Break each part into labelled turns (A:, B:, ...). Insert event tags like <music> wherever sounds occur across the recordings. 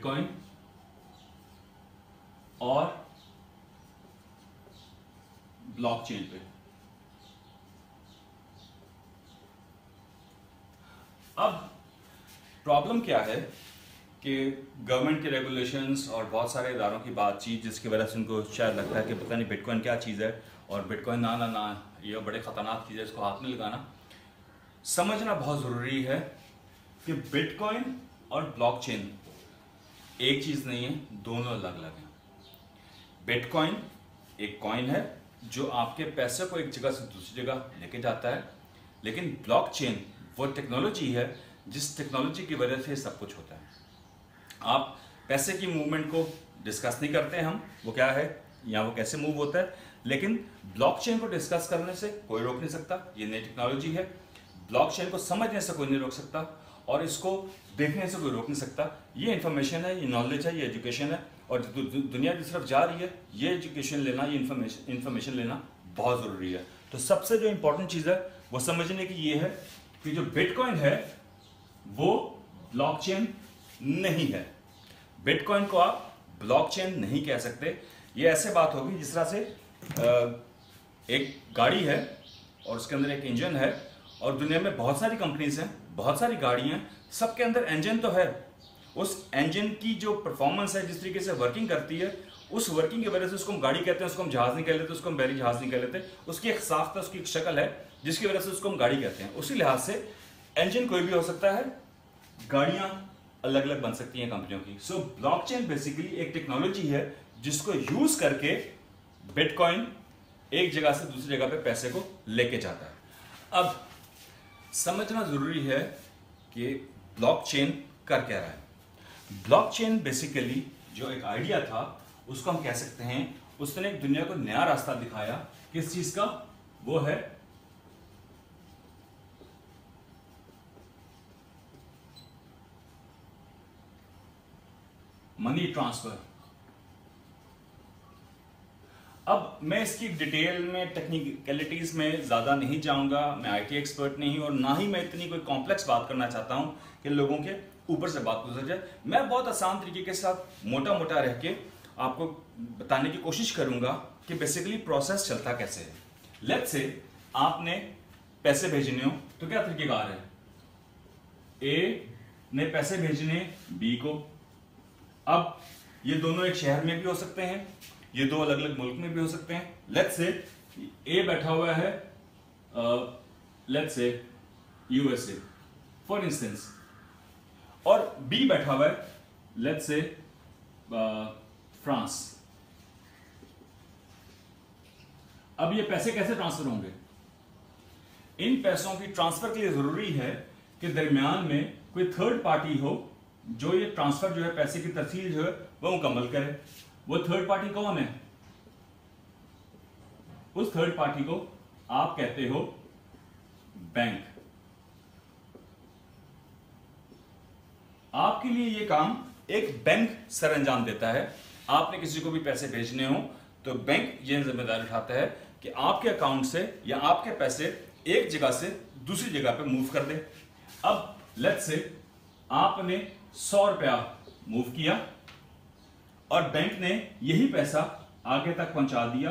A: Bitcoin और blockchain पे। अब प्रॉब्लम क्या है कि गवर्नमेंट के रेगुलेशंस और बहुत सारे इदारों की बातचीत जिसकी वजह से उनको शायद लगता है कि पता नहीं बिटकॉइन क्या चीज़ है और बिटकॉइन ना ना ना, ये बड़े ख़तरनाक चीज़ है, इसको हाथ में लगाना। समझना बहुत ज़रूरी है कि बिटकॉइन और ब्लॉकचेन एक चीज़ नहीं है, दोनों अलग अलग हैं। बिटकॉइन एक कॉइन है, जो आपके पैसे को एक जगह से दूसरी जगह लेके जाता है। लेकिन ब्लॉकचेन वो टेक्नोलॉजी है, जिस टेक्नोलॉजी की वजह से सब कुछ होता है। आप पैसे की मूवमेंट को डिस्कस नहीं करते हम, वो क्या है, या वो कैसे मूव होता है। लेकिन ब्लॉकचेन को डिस्कस करने से कोई रोक नहीं सकता, ये नई टेक्नोलॉजी है। ब्लॉकचेन को समझने से कोई नहीं रोक सकता और इसको देखने से कोई रोक नहीं सकता। ये इन्फॉर्मेशन है ये नॉलेज है ये एजुकेशन है। और दु, दु, दुनिया की तरफ़ जा रही है ये एजुकेशन लेना ये इन्फॉर्मेशन इन्फॉर्मेशन लेना बहुत ज़रूरी है। तो सबसे जो इंपॉर्टेंट चीज़ है वो समझने की ये है कि जो बिटकॉइन है वो ब्लॉकचेन नहीं है। बिटकॉइन को आप ब्लॉकचेन नहीं कह सकते। ये ऐसे बात होगी जिस तरह से एक गाड़ी है और उसके अंदर एक इंजन है और दुनिया में बहुत सारी कंपनीज़ हैं। बहुत सारी गाड़ियाँ सबके अंदर इंजन तो है। उस इंजन की जो परफॉर्मेंस है, जिस तरीके से वर्किंग करती है, उस वर्किंग की वजह से उसको हम गाड़ी कहते हैं, उसको हम जहाज़ नहीं कह लेते उसको हम बैरी जहाज़ नहीं कह लेते उसकी एक साख्त उसकी एक शक्ल है, जिसकी वजह से उसको हम गाड़ी कहते हैं। उसी लिहाज से इंजन कोई भी हो सकता है, गाड़ियाँ अलग अलग बन सकती हैं कंपनियों की। सो ब्लॉकचेन बेसिकली एक टेक्नोलॉजी है, जिसको यूज़ करके बिटकॉइन एक जगह से दूसरी जगह पे पैसे को लेके जाता है। अब समझना ज़रूरी है कि ब्लॉकचेन कर क्या रहा है। ब्लॉकचेन बेसिकली जो एक आइडिया था, उसको हम कह सकते हैं, उसने एक दुनिया को नया रास्ता दिखाया। किस चीज़ का? वो है मनी ट्रांसफ़र अब मैं इसकी डिटेल में टेक्निकलिटीज में ज़्यादा नहीं जाऊँगा, मैं आईटी एक्सपर्ट नहीं और ना ही मैं इतनी कोई कॉम्प्लेक्स बात करना चाहता हूँ कि लोगों के ऊपर से बात गुजर जाए। मैं बहुत आसान तरीके के साथ मोटा मोटा रह के आपको बताने की कोशिश करूँगा कि बेसिकली प्रोसेस चलता कैसे है। लेट से आपने पैसे भेजने हो तो क्या तरीकेकार है? ए ने पैसे भेजने बी को। अब ये दोनों एक शहर में भी हो सकते हैं। ये दो अलग अलग मुल्क में भी हो सकते हैं। लेट्स से ए बैठा हुआ है let's say USA for instance और बी बैठा हुआ है लेट्स से फ्रांस अब ये पैसे कैसे ट्रांसफ़र होंगे? इन पैसों की ट्रांसफ़र के लिए ज़रूरी है कि दरमियान में कोई थर्ड पार्टी हो, जो ये ट्रांसफ़र जो है, पैसे की तफसील जो है, वह मुकम्मल करे। वो थर्ड पार्टी कौन है? उस थर्ड पार्टी को आप कहते हो बैंक आपके लिए ये काम एक बैंक सर अंजाम देता है। आपने किसी को भी पैसे भेजने हो तो बैंक यह ज़िम्मेदारी उठाता है कि आपके अकाउंट से या आपके पैसे एक जगह से दूसरी जगह पे मूव कर दे। अब लेट्स से आपने सौ रुपया मूव किया और बैंक ने यही पैसा आगे तक पहुँचा दिया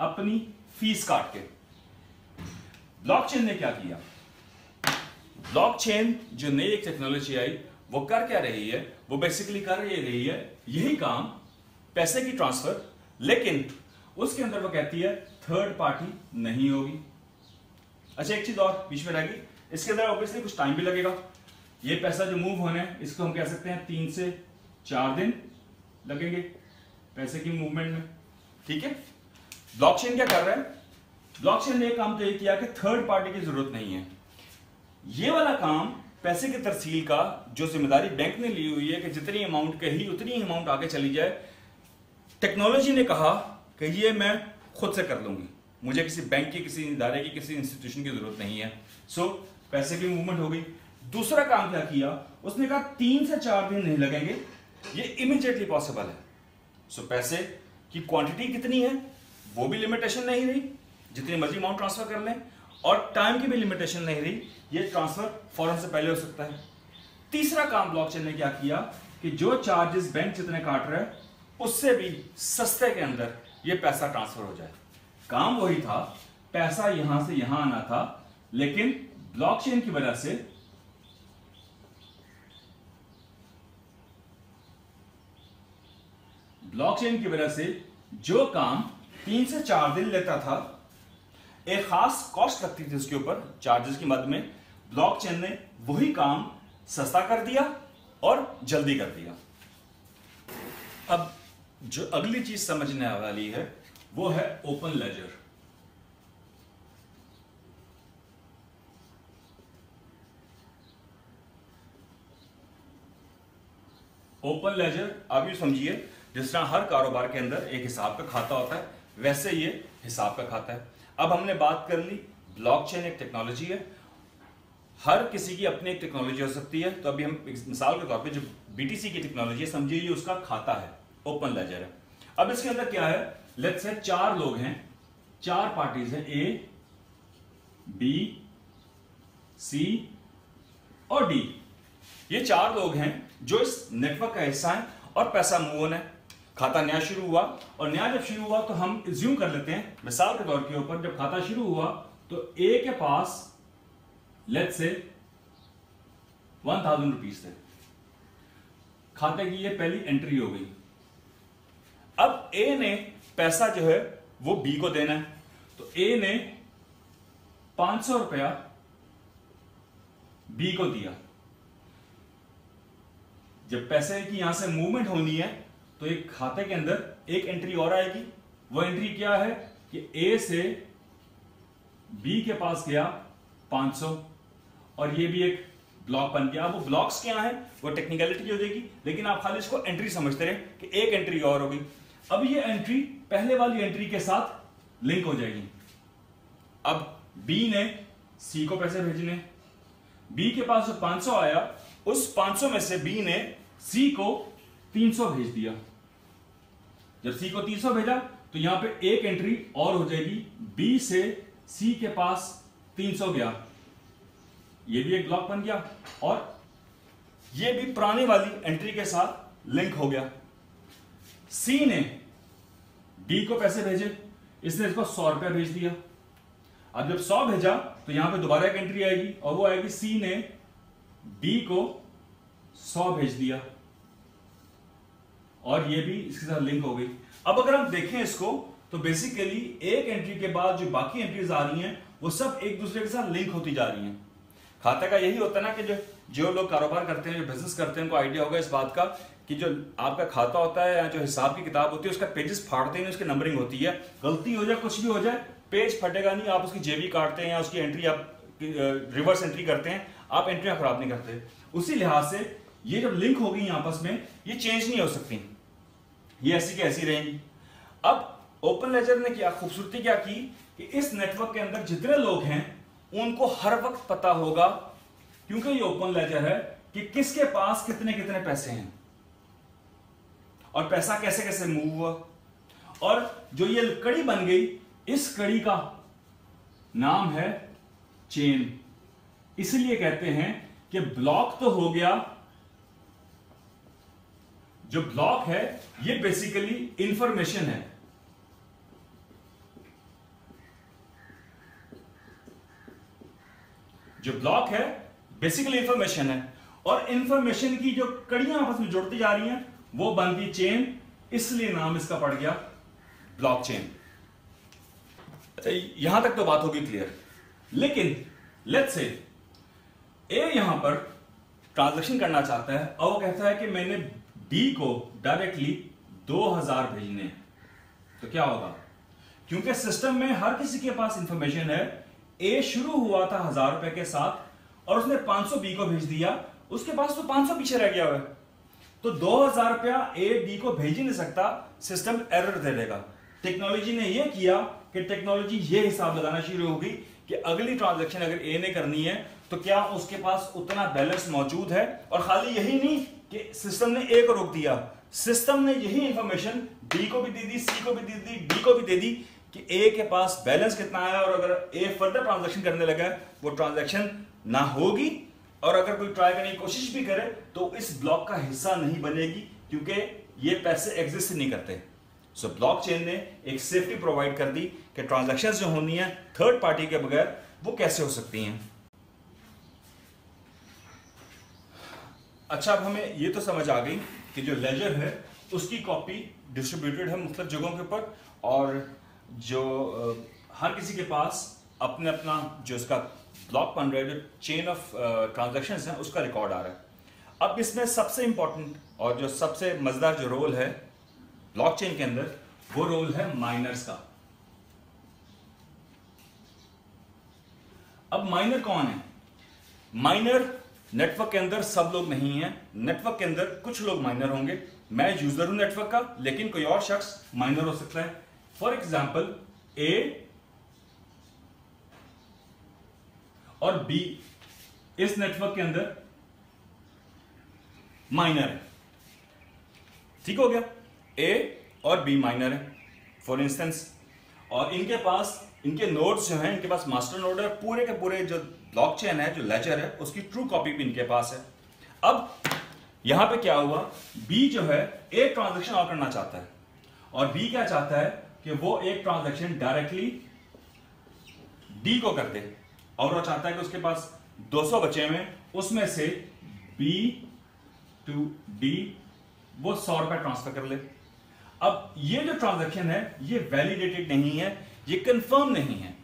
A: अपनी फ़ीस काट के। ब्लॉकचेन ने क्या किया? ब्लॉकचेन जो नई एक टेक्नोलॉजी आई, वो कर क्या रही है? वो बेसिकली कर रही रही है, यही काम पैसे की ट्रांसफ़र लेकिन उसके अंदर वो कहती है थर्ड पार्टी नहीं होगी। अच्छा एक चीज़ और बीच में रहेगी इसके अंदर ऑब्वियसली कुछ टाइम भी लगेगा। ये पैसा जो मूव होने इसको हम कह सकते हैं तीन से चार दिन। लगेंगे। पैसे की मूवमेंट में। ठीक है? ब्लॉकचेन क्या कर रहा है? ब्लॉकचेन ने काम तो ये किया कि थर्ड पार्टी की ज़रूरत नहीं है। ये वाला काम पैसे की तरसील का जो ज़िम्मेदारी बैंक ने ली हुई है कि जितनी अमाउंट कही उतनी अमाउंट आगे चली जाए। टेक्नोलॉजी ने कहा कि ये मैं खुद से कर लूँगी। मुझे किसी बैंक की किसी इदारे की किसी इंस्टीट्यूशन की ज़रूरत नहीं है। सो so, पैसे की मूवमेंट हो गई। दूसरा काम क्या किया? उसने कहा तीन से चार दिन नहीं लगेंगे। ये इमीडिएटली पॉसिबल है। सो so, पैसे की क्वांटिटी कितनी है वो भी लिमिटेशन नहीं रही। जितनी मर्ज़ी अमाउंट ट्रांसफ़र कर लें और टाइम की भी लिमिटेशन नहीं रही। ये ट्रांसफ़र फ़ौरन से पहले हो सकता है। तीसरा काम ब्लॉकचेन ने क्या किया कि जो चार्जेस बैंक जितने काट रहे हैं उससे भी सस्ते के अंदर ये पैसा ट्रांसफ़र हो जाए। काम वही था पैसा यहाँ से यहाँ आना था लेकिन ब्लॉकचेन की वजह से ब्लॉकचेन की वजह से जो काम तीन से चार दिन लेता था, एक खास कॉस्ट लगती थी उसके ऊपर चार्जेस की मद में, ब्लॉकचेन ने वही काम सस्ता कर दिया और जल्दी कर दिया। अब जो अगली चीज़ समझने वाली है, वो है ओपन लेजर ओपन लेजर आप ये समझिए जिस तरह हर कारोबार के अंदर एक हिसाब का खाता होता है, वैसे ये हिसाब का खाता है। अब हमने बात कर ली ब्लॉकचेन एक टेक्नोलॉजी है। हर किसी की अपनी एक टेक्नोलॉजी हो सकती है। तो अभी हम मिसाल के तौर पे जो बीटीसी की टेक्नोलॉजी है, समझिए ये उसका खाता है ओपन लेजर है। अब इसके अंदर क्या है? लेट्स से चार लोग हैं, चार पार्टीज़ हैं ए बी सी और डी ये चार लोग हैं जो इस नेटवर्क का हिस्सा है और पैसा मूव है। खाता नया शुरू हुआ और नया जब शुरू हुआ तो हम ज्यूम कर लेते हैं, मिसाल के तौर के ऊपर जब खाता शुरू हुआ तो ए के पास let say one thousand rupees थे। खाते की ये पहली एंट्री हो गई। अब ए ने पैसा जो है, वो बी को देना है। तो ए ने पाँच सौ रुपया बी को दिया। जब पैसे की यहाँ से मूवमेंट होनी है तो एक खाते के अंदर एक एंट्री और आएगी। वो एंट्री क्या है कि ए से बी के पास गया 500 और ये भी एक ब्लॉक बन गया। वो ब्लॉक्स क्या है? वो टेक्निकलिटी हो जाएगी लेकिन आप खाली इसको एंट्री समझते रहे कि एक एंट्री और होगी। अब ये एंट्री पहले वाली एंट्री के साथ लिंक हो जाएगी। अब बी ने सी को पैसे भेजने। बी के पास जो 500 आया, उस 500 में से बी ने सी को 300 भेज दिया। जब सी को 300 भेजा तो यहाँ पे एक एंट्री और हो जाएगी बी से सी के पास 300 गया ये भी एक ब्लॉक बन गया और ये भी पुरानी वाली एंट्री के साथ लिंक हो गया। सी ने डी को पैसे भेजे, इसने इसको सौ रुपया भेज दिया। अब जब सौ भेजा तो यहाँ पे दोबारा एक एंट्री आएगी और वो आएगी सी ने डी को सौ भेज दिया। और ये भी इसके साथ लिंक हो गई। अब अगर हम देखें इसको तो बेसिकली एक एंट्री के बाद जो बाकी एंट्रीज आ रही हैं, वो सब एक दूसरे के साथ लिंक होती जा रही हैं। खाते का यही होता है ना कि जो जो लोग कारोबार करते हैं, जो बिज़नेस करते हैं, उनको आइडिया होगा इस बात का कि जो आपका खाता होता है या जो हिसाब की किताब होती है, उसका पेजेस फाड़ते हैं, उसकी नंबरिंग होती है। गलती हो जाए, कुछ भी हो जाए पेज फटेगा नहीं, आप उसकी जेबी काटते हैं या उसकी एंट्री आप रिवर्स एंट्री करते हैं, आप एंट्रियाँ खराब नहीं करते। उसी लिहाज से ये जब लिंक होगी आपस में, ये चेंज नहीं हो सकती। ये ऐसी की ऐसी रहेंगी। अब ओपन लेजर ने क्या, खूबसूरती क्या की कि इस नेटवर्क के अंदर जितने लोग हैं, उनको हर वक्त पता होगा, क्योंकि ये ओपन लेजर है, कि किसके पास कितने कितने पैसे हैं। और पैसा कैसे कैसे मूव हुआ। और जो ये कड़ी बन गई, इस कड़ी का नाम है चेन इसलिए कहते हैं कि ब्लॉक तो हो गया जो ब्लॉक है, ये बेसिकली इंफॉर्मेशन है। जो ब्लॉक है बेसिकली इंफॉर्मेशन है। और इंफॉर्मेशन की जो कड़ियाँ आपस में जुड़ती जा रही हैं, वो बन गई चेन इसलिए नाम इसका पड़ गया ब्लॉक चेन अच्छा यहाँ तक तो बात होगी क्लियर लेकिन लेट्स से ए यहाँ पर ट्रांजेक्शन करना चाहता है, और वो कहता है कि मैंने बी को डायरेक्टली 2000 भेजने हैं। तो क्या होगा? क्योंकि सिस्टम में हर किसी के पास इंफॉर्मेशन है ए शुरू हुआ था हज़ार रुपए के साथ और उसने 500 बी को भेज दिया। उसके पास तो 500 पीछे रह गया हुआ तो 2000 रुपया ए बी को भेज ही नहीं सकता सिस्टम एरर दे देगा। टेक्नोलॉजी ने यह किया कि टेक्नोलॉजी ये हिसाब लगाना शुरू होगी कि अगली ट्रांजैक्शन अगर ए ने करनी है तो क्या उसके पास उतना बैलेंस मौजूद है? और खाली यही नहीं कि सिस्टम ने ए को रोक दिया। सिस्टम ने यही इंफॉर्मेशन डी को भी दे दी सी को भी दे दी डी को भी दे दी कि ए के पास बैलेंस कितना है और अगर ए फर्दर ट्रांजेक्शन करने लगा, वो ट्रांजेक्शन ना होगी। और अगर कोई ट्राई करने की कोशिश भी करे तो इस ब्लॉक का हिस्सा नहीं बनेगी, क्योंकि ये पैसे एग्जिस्ट नहीं करते। सो ब्लॉकचेन ने एक सेफ्टी प्रोवाइड कर दी कि ट्रांजैक्शंस जो होनी है थर्ड पार्टी के बगैर, वो कैसे हो सकती हैं? अच्छा अब हमें ये तो समझ आ गई कि जो लेजर है, उसकी कॉपी डिस्ट्रीब्यूटेड है मुख्तलिफ़ जगहों के ऊपर और जो हर किसी के पास अपने अपना जो इसका ब्लॉक बन रहा है, जो चेन ऑफ़ ट्रांजेक्शन है, उसका रिकॉर्ड आ रहा है। अब इसमें सबसे इंपॉर्टेंट और जो सबसे मज़ेदार जो रोल है ब्लॉकचेन के अंदर, वो रोल है माइनर्स का। अब माइनर कौन है? माइनर नेटवर्क के अंदर सब लोग नहीं है। नेटवर्क के अंदर कुछ लोग माइनर होंगे। मैं यूज़र हूँ नेटवर्क का, लेकिन कोई और शख्स माइनर हो सकता है। फॉर एग्ज़ाम्पल ए और बी इस नेटवर्क के अंदर माइनर है। ठीक हो गया? ए और बी माइनर है फॉर इंस्टेंस और इनके पास, इनके नोड्स जो हैं, इनके पास मास्टर नोड है। पूरे के पूरे जो ब्लॉकचेन है, जो लेजर है, उसकी ट्रू कॉपी भी इनके पास है। अब, यहाँ पे क्या हुआ? बी जो है, एक ट्रांजेक्शन और करना चाहता है। और बी क्या चाहता है? कि वो एक ट्रांजेक्शन डायरेक्टली डी को कर दे। और वो चाहता है कि उसके पास 200 बचे हुए उसमें से बी टू डी वो सौ रुपए ट्रांसफ़र कर ले। अब, ये जो ट्रांजेक्शन है, ये वैलिडेटेड नहीं है, ये कंफर्म नहीं है।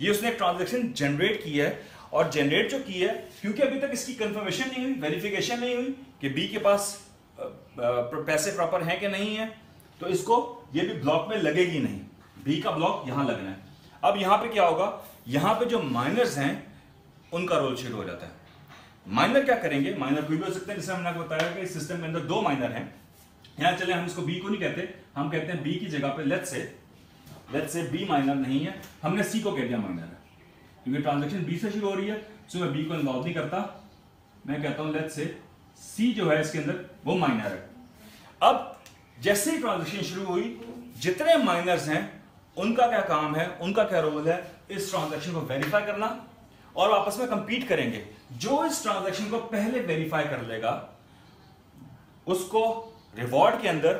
A: ये उसने ट्रांजेक्शन जनरेट किया है। और जनरेट जो की है, क्योंकि अभी तक इसकी कंफर्मेशन नहीं हुई वेरिफिकेशन नहीं हुई कि बी के पास पैसे प्रॉपर हैं कि नहीं है तो इसको ये भी ब्लॉक में लगेगी नहीं। बी का ब्लॉक यहाँ लगना है। अब यहाँ पे क्या होगा? यहाँ पे जो माइनर्स हैं, उनका रोल शुरू हो जाता है। माइनर क्या करेंगे? माइनर कोई भी हो सकते हैं, जैसे हमने आपको बताया कि सिस्टम के अंदर दो माइनर हैं। यहाँ चले, हम इसको बी को नहीं कहते। हम कहते हैं बी की जगह पे लेट से लेट से बी माइनर नहीं है। हमने सी को कह दिया माइनर क्योंकि ट्रांजेक्शन बी से शुरू हो रही है सो मैं बी को इन्वॉल्व नहीं करता। मैं कहता हूँ लेट से सी जो है इसके अंदर, वो माइनर है। अब, जैसे ही ट्रांजेक्शन शुरू हुई, जितने माइनर्स हैं, उनका क्या काम है, उनका क्या रोल है, इस ट्रांजेक्शन को वेरीफाई करना, और आपस में कंपीट करेंगे। जो इस ट्रांजेक्शन को पहले वेरीफाई कर लेगा, उसको रिवॉर्ड के अंदर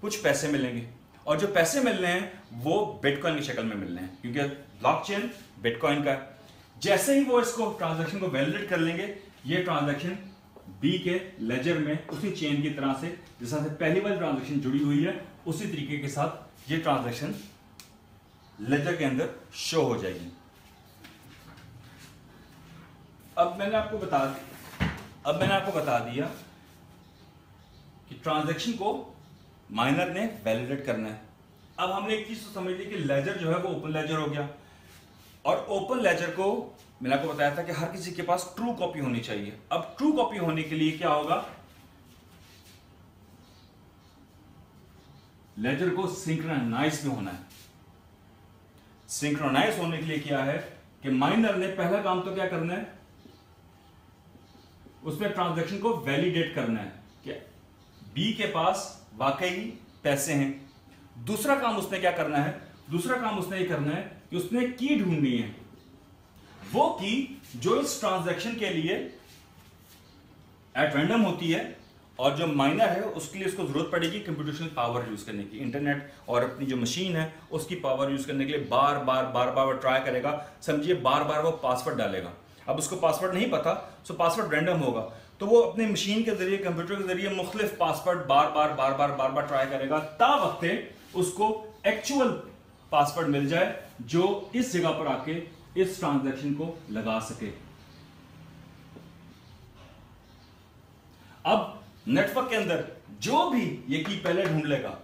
A: कुछ पैसे मिलेंगे। और जो पैसे मिल रहे हैं, वो बिटकॉइन की शक्ल में मिल रहे हैं, क्योंकि ब्लॉकचेन बिटकॉइन का जैसे ही वो इसको ट्रांजैक्शन को वैलिडेट कर लेंगे, ये ट्रांजैक्शन बी के लेजर में, उसी चेन की तरह से, जैसा से पहली बार ट्रांजैक्शन जुड़ी हुई है, उसी तरीके के साथ ये ट्रांजैक्शन लेजर के अंदर शो हो जाएगी। अब मैंने आपको बता अब मैंने आपको बता दिया कि ट्रांजैक्शन को माइनर ने वैलिडेट करना है। अब हमने एक चीज़ तो समझ ली कि लेजर जो है वो ओपन लेजर हो गया। और ओपन लेजर को मैंने आपको बताया था कि हर किसी के पास ट्रू कॉपी होनी चाहिए। अब ट्रू कॉपी होने के लिए क्या होगा? लेजर को सिंक्रोनाइज भी होना है। सिंक्रोनाइज होने के लिए क्या है कि माइनर ने पहला काम तो क्या करना है? उसमें ट्रांजैक्शन को वैलिडेट करना है क्या बी के पास वाकई पैसे हैं। दूसरा काम उसने क्या करना है? दूसरा काम उसने ये करना है कि उसने की ढूंढनी है। वो की जो इस ट्रांजैक्शन के लिए एट रैंडम होती है और जो माइनर है, उसके लिए उसको ज़रूरत पड़ेगी कंप्यूटेशनल पावर यूज़ करने की। इंटरनेट और अपनी जो मशीन है, उसकी पावर यूज़ करने के लिए बार बार बार बार वो ट्राई करेगा। समझिए बार बार वो पासवर्ड डालेगा। अब उसको पासवर्ड नहीं पता सो पासवर्ड रैंडम होगा। तो वो अपनी मशीन के ज़रिए कंप्यूटर के ज़रिए मुख्तलिफ़ पासवर्ड बार बार बार बार बार बार ट्राई करेगा। ता वक्त उसको एक्चुअल पासवर्ड मिल जाए जो इस जगह पर आके इस ट्रांजैक्शन को लगा सके। अब नेटवर्क के अंदर जो भी ये की पहले ढूंढ लेगा,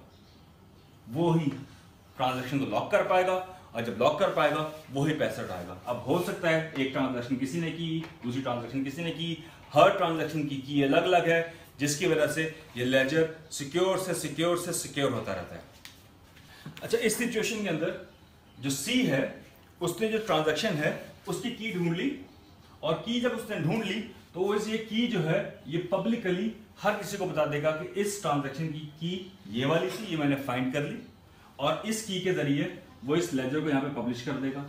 A: वो ही ट्रांजैक्शन को लॉक कर पाएगा और जब लॉक कर पाएगा, वो ही पैसा उठाएगा अब हो सकता है एक ट्रांजैक्शन किसी ने की, दूसरी ट्रांजैक्शन किसी ने की हर ट्रांजैक्शन की की अलग अलग है, जिसकी वजह से ये लेजर सिक्योर से सिक्योर से सिक्योर होता रहता है। अच्छा इस सिचुएशन के अंदर जो सी है, उसने जो ट्रांजैक्शन है, उसकी की ढूंढ ली और की जब उसने ढूंढ ली तो वो ये की जो है, ये पब्लिकली हर किसी को बता देगा कि इस ट्रांजैक्शन की की ये वाली थी, ये मैंने फाइंड कर ली और इस की के ज़रिए वो इस लेजर को यहाँ पे पब्लिश कर देगा।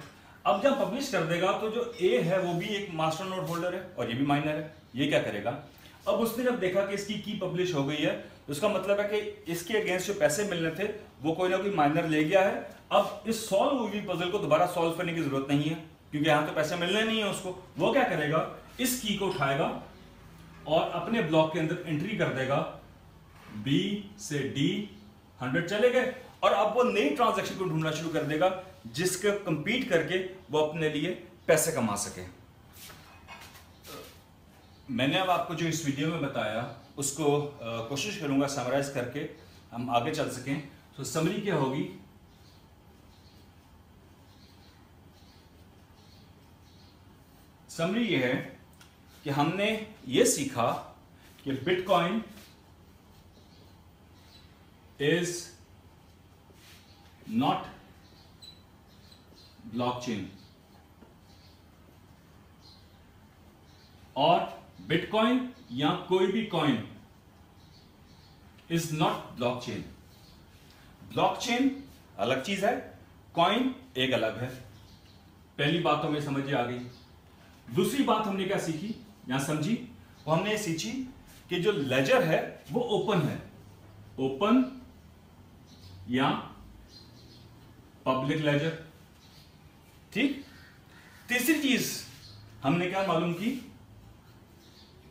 A: अब जब पब्लिश कर देगा तो जो ए है, वो भी एक मास्टर नोट होल्डर है और ये भी माइनर है। ये क्या करेगा? अब उसने जब देखा कि इसकी की पब्लिश हो गई है तो उसका मतलब है कि इसके अगेंस्ट जो पैसे मिलने थे, वो कोई ना कोई माइनर ले गया है। अब इस सॉल्व हुई पजल को दोबारा सॉल्व करने की ज़रूरत नहीं है, क्योंकि यहाँ तो पैसे मिलने नहीं है उसको। वो क्या करेगा? इस की को उठाएगा और अपने ब्लॉक के अंदर एंट्री कर देगा। बी से डी हंड्रेड चले गए। और अब वो नई ट्रांजेक्शन को ढूंढना शुरू कर देगा, जिसका कंपीट करके वो अपने लिए पैसे कमा सके। मैंने अब आपको जो इस वीडियो में बताया, उसको कोशिश करूँगा समराइज करके हम आगे चल सकें। तो समरी क्या होगी? समरी ये है कि हमने ये सीखा कि बिटकॉइन इज़ नॉट ब्लॉकचेन और बिटकॉइन या कोई भी coin is not blockchain blockchain अलग चीज़ है कॉइन एक अलग है। पहली बात तो हमें समझ आ गई। दूसरी बात हमने क्या सीखी? यहाँ समझी? वो हमने सीखी कि जो लेजर है, वो ओपन है। ओपन या पब्लिक लेजर ठीक? तीसरी चीज़ हमने क्या मालूम की?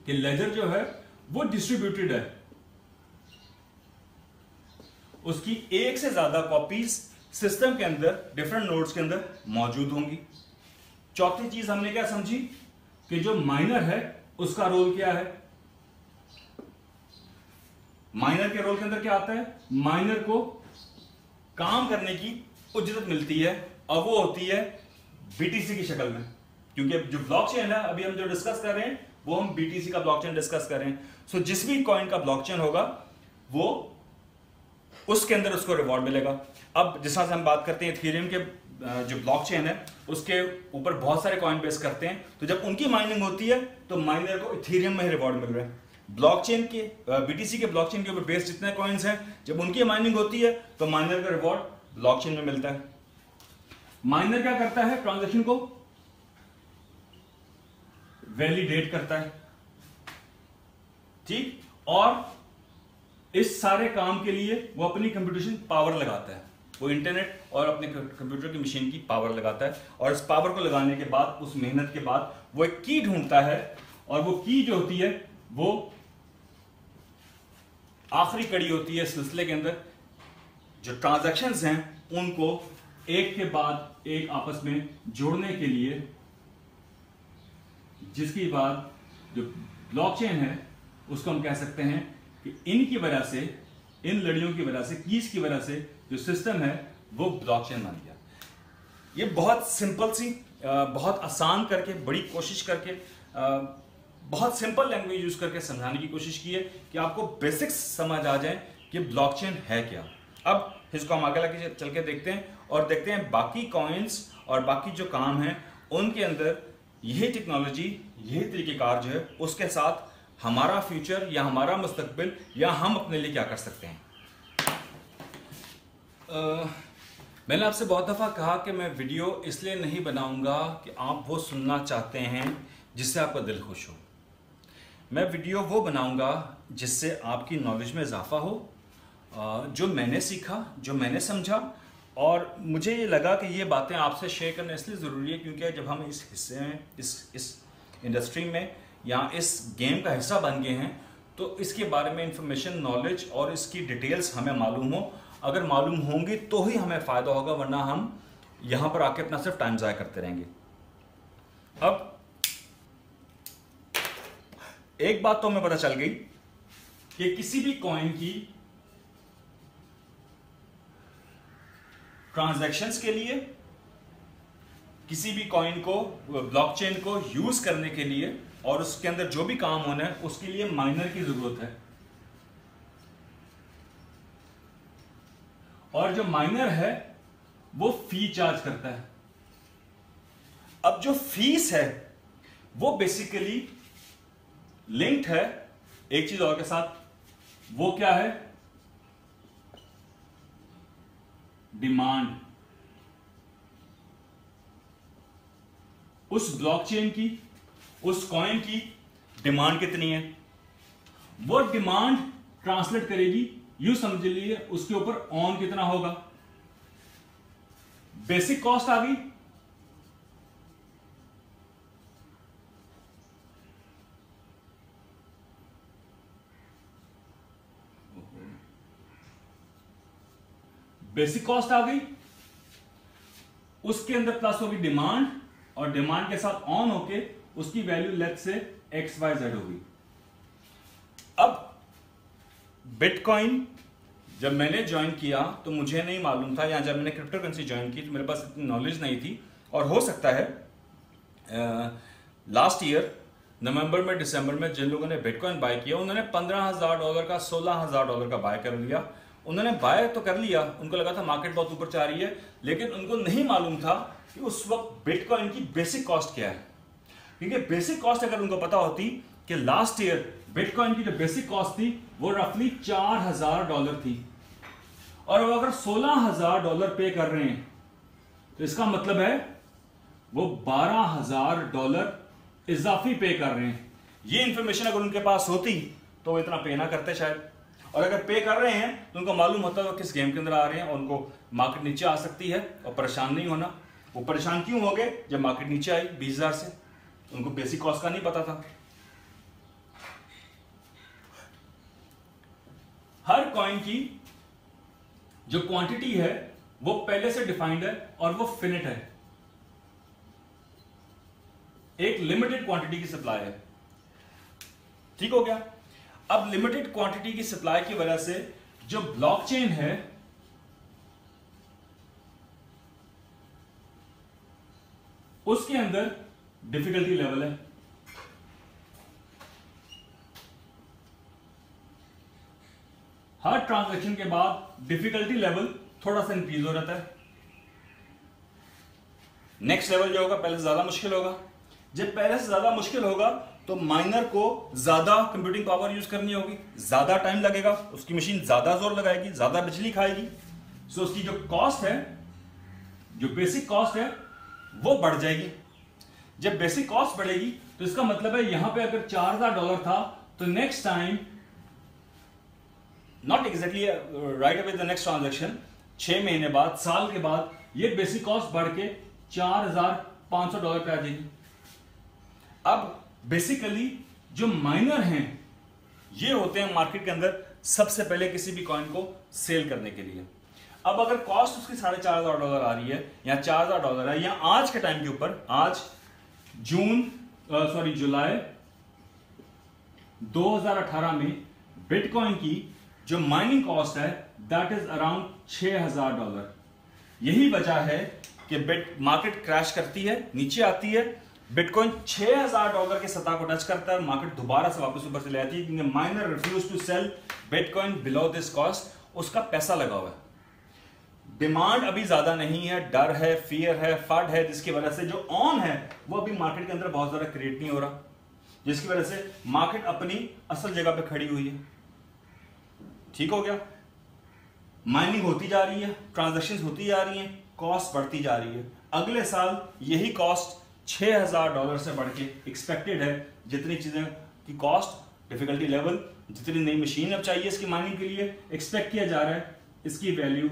A: कि लेजर जो है, वो डिस्ट्रीब्यूटेड है। उसकी एक से ज़्यादा कॉपीज सिस्टम के अंदर डिफरेंट नोड्स के अंदर मौजूद होंगी। चौथी चीज़ हमने क्या समझी? कि जो माइनर है, उसका रोल क्या है? माइनर के रोल के अंदर क्या आता है? माइनर को काम करने की उजरत मिलती है, और वो होती है बीटीसी की शक्ल में। क्योंकि जो ब्लॉकचेन है अभी हम जो डिस्कस कर रहे हैं वो हम बीटीसी का ब्लॉकचेन डिस्कस कर रहे हैं। सो so, जिस भी कॉइन का ब्लॉकचेन होगा वो उसके अंदर उसको रिवॉर्ड मिलेगा। अब जिस तरह से हम बात करते हैं इथेरियम के जो ब्लॉकचेन है उसके ऊपर बहुत सारे कॉइन बेस करते हैं। तो जब उनकी माइनिंग होती है तो माइनर को इथेरियम में रिवॉर्ड मिल रहा है। ब्लॉकचेन के बीटीसी के ब्लॉकचेन के ऊपर बेस जितने कॉइन्स हैं जब उनकी माइनिंग होती है तो माइनर का रिवॉर्ड ब्लॉकचेन में मिलता है। माइनर क्या करता है? ट्रांजेक्शन को वैलिडेट करता है। ठीक? और इस सारे काम के लिए वो अपनी कंप्यूटेशन पावर लगाता है। वो इंटरनेट और अपने कंप्यूटर की मशीन की पावर लगाता है। और इस पावर को लगाने के बाद, उस मेहनत के बाद, वो एक की ढूंढता है। और वो की जो होती है, वो आखिरी कड़ी होती है सिलसिले के अंदर। जो ट्रांजैक्शन हैं, उनको एक के बाद एक आपस में जोड़ने के लिए जिसकी बात जो ब्लॉकचेन है, उसको हम कह सकते हैं कि इनकी वजह से, इन लड़ियों की वजह से कीज की वजह से जो सिस्टम है, वो ब्लॉकचेन बन गया। ये बहुत सिंपल सी बहुत आसान करके, बड़ी कोशिश करके बहुत सिंपल लैंग्वेज यूज़ करके समझाने की कोशिश की है कि आपको बेसिक्स समझ आ जाए कि ब्लॉकचेन है क्या। अब इसको हम आगे लगे चल के देखते हैं और देखते हैं बाकी कॉइन्स और बाकी जो काम है, उनके अंदर यही टेक्नोलॉजी यही तरीकेकार जो है उसके साथ हमारा फ्यूचर या हमारा मुस्तकबिल या हम अपने लिए क्या कर सकते हैं? आ, मैंने आपसे बहुत दफ़ा कहा कि मैं वीडियो इसलिए नहीं बनाऊँगा कि आप वो सुनना चाहते हैं जिससे आपका दिल खुश हो। मैं वीडियो वो बनाऊँगा जिससे आपकी नॉलेज में इजाफा हो जो मैंने सीखा जो मैंने समझा और मुझे ये लगा कि ये बातें आपसे शेयर करना इसलिए ज़रूरी है क्योंकि जब हम इस हिस्से में, इस इस इंडस्ट्री में या इस गेम का हिस्सा बन गए हैं तो इसके बारे में इंफॉर्मेशन नॉलेज और इसकी डिटेल्स हमें मालूम हो। अगर मालूम होंगी तो ही हमें फ़ायदा होगा, वरना हम यहाँ पर आके अपना सिर्फ़ टाइम ज़ाय करते रहेंगे। अब एक बात तो हमें पता चल गई कि किसी भी कॉइन की ट्रांजैक्शंस के लिए, किसी भी कॉइन को ब्लॉकचेन को यूज़ करने के लिए और उसके अंदर जो भी काम होना है, उसके लिए माइनर की ज़रूरत है। और जो माइनर है, वो फ़ी चार्ज करता है। अब जो फ़ीस है, वो बेसिकली लिंक्ड है, एक चीज़ और के साथ, वो क्या है? डिमांड। उस ब्लॉकचेन की, उस कॉइन की डिमांड कितनी है? वो डिमांड ट्रांसलेट करेगी, यू समझ लीजिए, उसके ऊपर ऑन कितना होगा? बेसिक कॉस्ट आ गई बेसिक कॉस्ट आ गई। उसके अंदर प्लस होगी डिमांड और डिमांड के साथ ऑन होके उसकी value let say X Y Z होगी। अब बिटकॉइन जब मैंने ज्वाइन किया तो मुझे नहीं मालूम था, या जब मैंने क्रिप्टो करेंसी ज्वाइन की तो मेरे पास इतनी नॉलेज नहीं थी। और हो सकता है लास्ट ईयर नवंबर में, दिसंबर में जिन लोगों ने बिटकॉइन बाय किया, उन्होंने पंद्रह हज़ार डॉलर का, सोलह हज़ार डॉलर का बाय कर लिया। उन्होंने बाय तो कर लिया, उनको लगा था मार्केट बहुत ऊपर जा रही है, लेकिन उनको नहीं मालूम था कि उस वक्त बिटकॉइन की बेसिक कॉस्ट क्या है। क्योंकि बेसिक कॉस्ट अगर उनको पता होती कि लास्ट ईयर बिटकॉइन की जो बेसिक कॉस्ट थी, वो रफली चार हज़ार डॉलर थी। और वो अगर सोलह हज़ार डॉलर पे कर रहे हैं तो इसका मतलब है वो बारह हज़ार डॉलर इजाफी पे कर रहे हैं। ये इंफॉर्मेशन अगर उनके पास होती तो वो इतना पे ना करते शायद। और अगर पे कर रहे हैं तो उनको मालूम होता है किस गेम के अंदर आ रहे हैं और उनको मार्केट नीचे आ सकती है और परेशान नहीं होना। वो परेशान क्यों हो गए? जब मार्केट नीचे आई बीस हज़ार से। उनको बेसिक कॉस्ट का नहीं पता था। हर कॉइन की जो क्वांटिटी है, वो पहले से डिफाइंड है और वो फिनिट है। एक लिमिटेड क्वांटिटी की सप्लाई है। ठीक हो गया? अब लिमिटेड क्वांटिटी की सप्लाई की वजह से जो ब्लॉकचेन है, उसके अंदर डिफिकल्टी लेवल है। हर ट्रांजैक्शन के बाद डिफिकल्टी लेवल थोड़ा सा इंक्रीज हो जाता है। नेक्स्ट लेवल जो होगा, पहले से ज़्यादा मुश्किल होगा। जब पहले से ज़्यादा मुश्किल होगा तो माइनर को ज़्यादा कंप्यूटिंग पावर यूज़ करनी होगी, ज़्यादा टाइम लगेगा, उसकी मशीन ज़्यादा ज़ोर लगाएगी, ज़्यादा बिजली खाएगी। सो उसकी जो कॉस्ट है, जो बेसिक कॉस्ट है, वो बढ़ जाएगी। जब बेसिक कॉस्ट बढ़ेगी तो इसका मतलब है यहाँ पे अगर चार हज़ार डॉलर था तो next time not exactly right away the next transaction छह महीने बाद, साल के बाद, ये बेसिक कॉस्ट बढ़ के चार हज़ार पाँच सौ डॉलर पे आ जाएगी। अब बेसिकली जो माइनर हैं, ये होते हैं मार्केट के अंदर सबसे पहले किसी भी कॉइन को सेल करने के लिए। अब अगर कॉस्ट उसकी साढ़े चार हज़ार डॉलर आ रही है, या चार हज़ार डॉलर है, या आज के टाइम के ऊपर, आज जून सॉरी जुलाई 2018 में बिटकॉइन की जो माइनिंग कॉस्ट है दैट इज़ अराउंड छह हज़ार डॉलर यही वजह है कि बिट मार्केट क्रैश करती है, नीचे आती है बिटकॉइन 6000 डॉलर के सतह को टच करता है मार्केट दोबारा से वापस ऊपर चले आती है। Miner refuse to sell bitcoin below this cost उसका पैसा लगा हुआ है। डिमांड अभी ज़्यादा नहीं है, डर है फियर है फड है, जिसकी वजह से जो ऑन है, वो अभी मार्केट के अंदर बहुत ज़्यादा क्रिएट नहीं हो रहा। जिसकी वजह से मार्केट अपनी असल जगह पे खड़ी हुई है। ठीक हो गया? माइनिंग होती जा रही है ट्रांजेक्शन होती जा रही है कॉस्ट बढ़ती जा रही है। अगले साल यही कॉस्ट छह हज़ार डॉलर से बढ़ के एक्सपेक्टेड है, जितनी चीज़ें की कॉस्ट डिफिकल्टी लेवल जितनी नई मशीन अब चाहिए इसकी माइनिंग के लिए एक्सपेक्ट किया जा रहा है, इसकी वैल्यू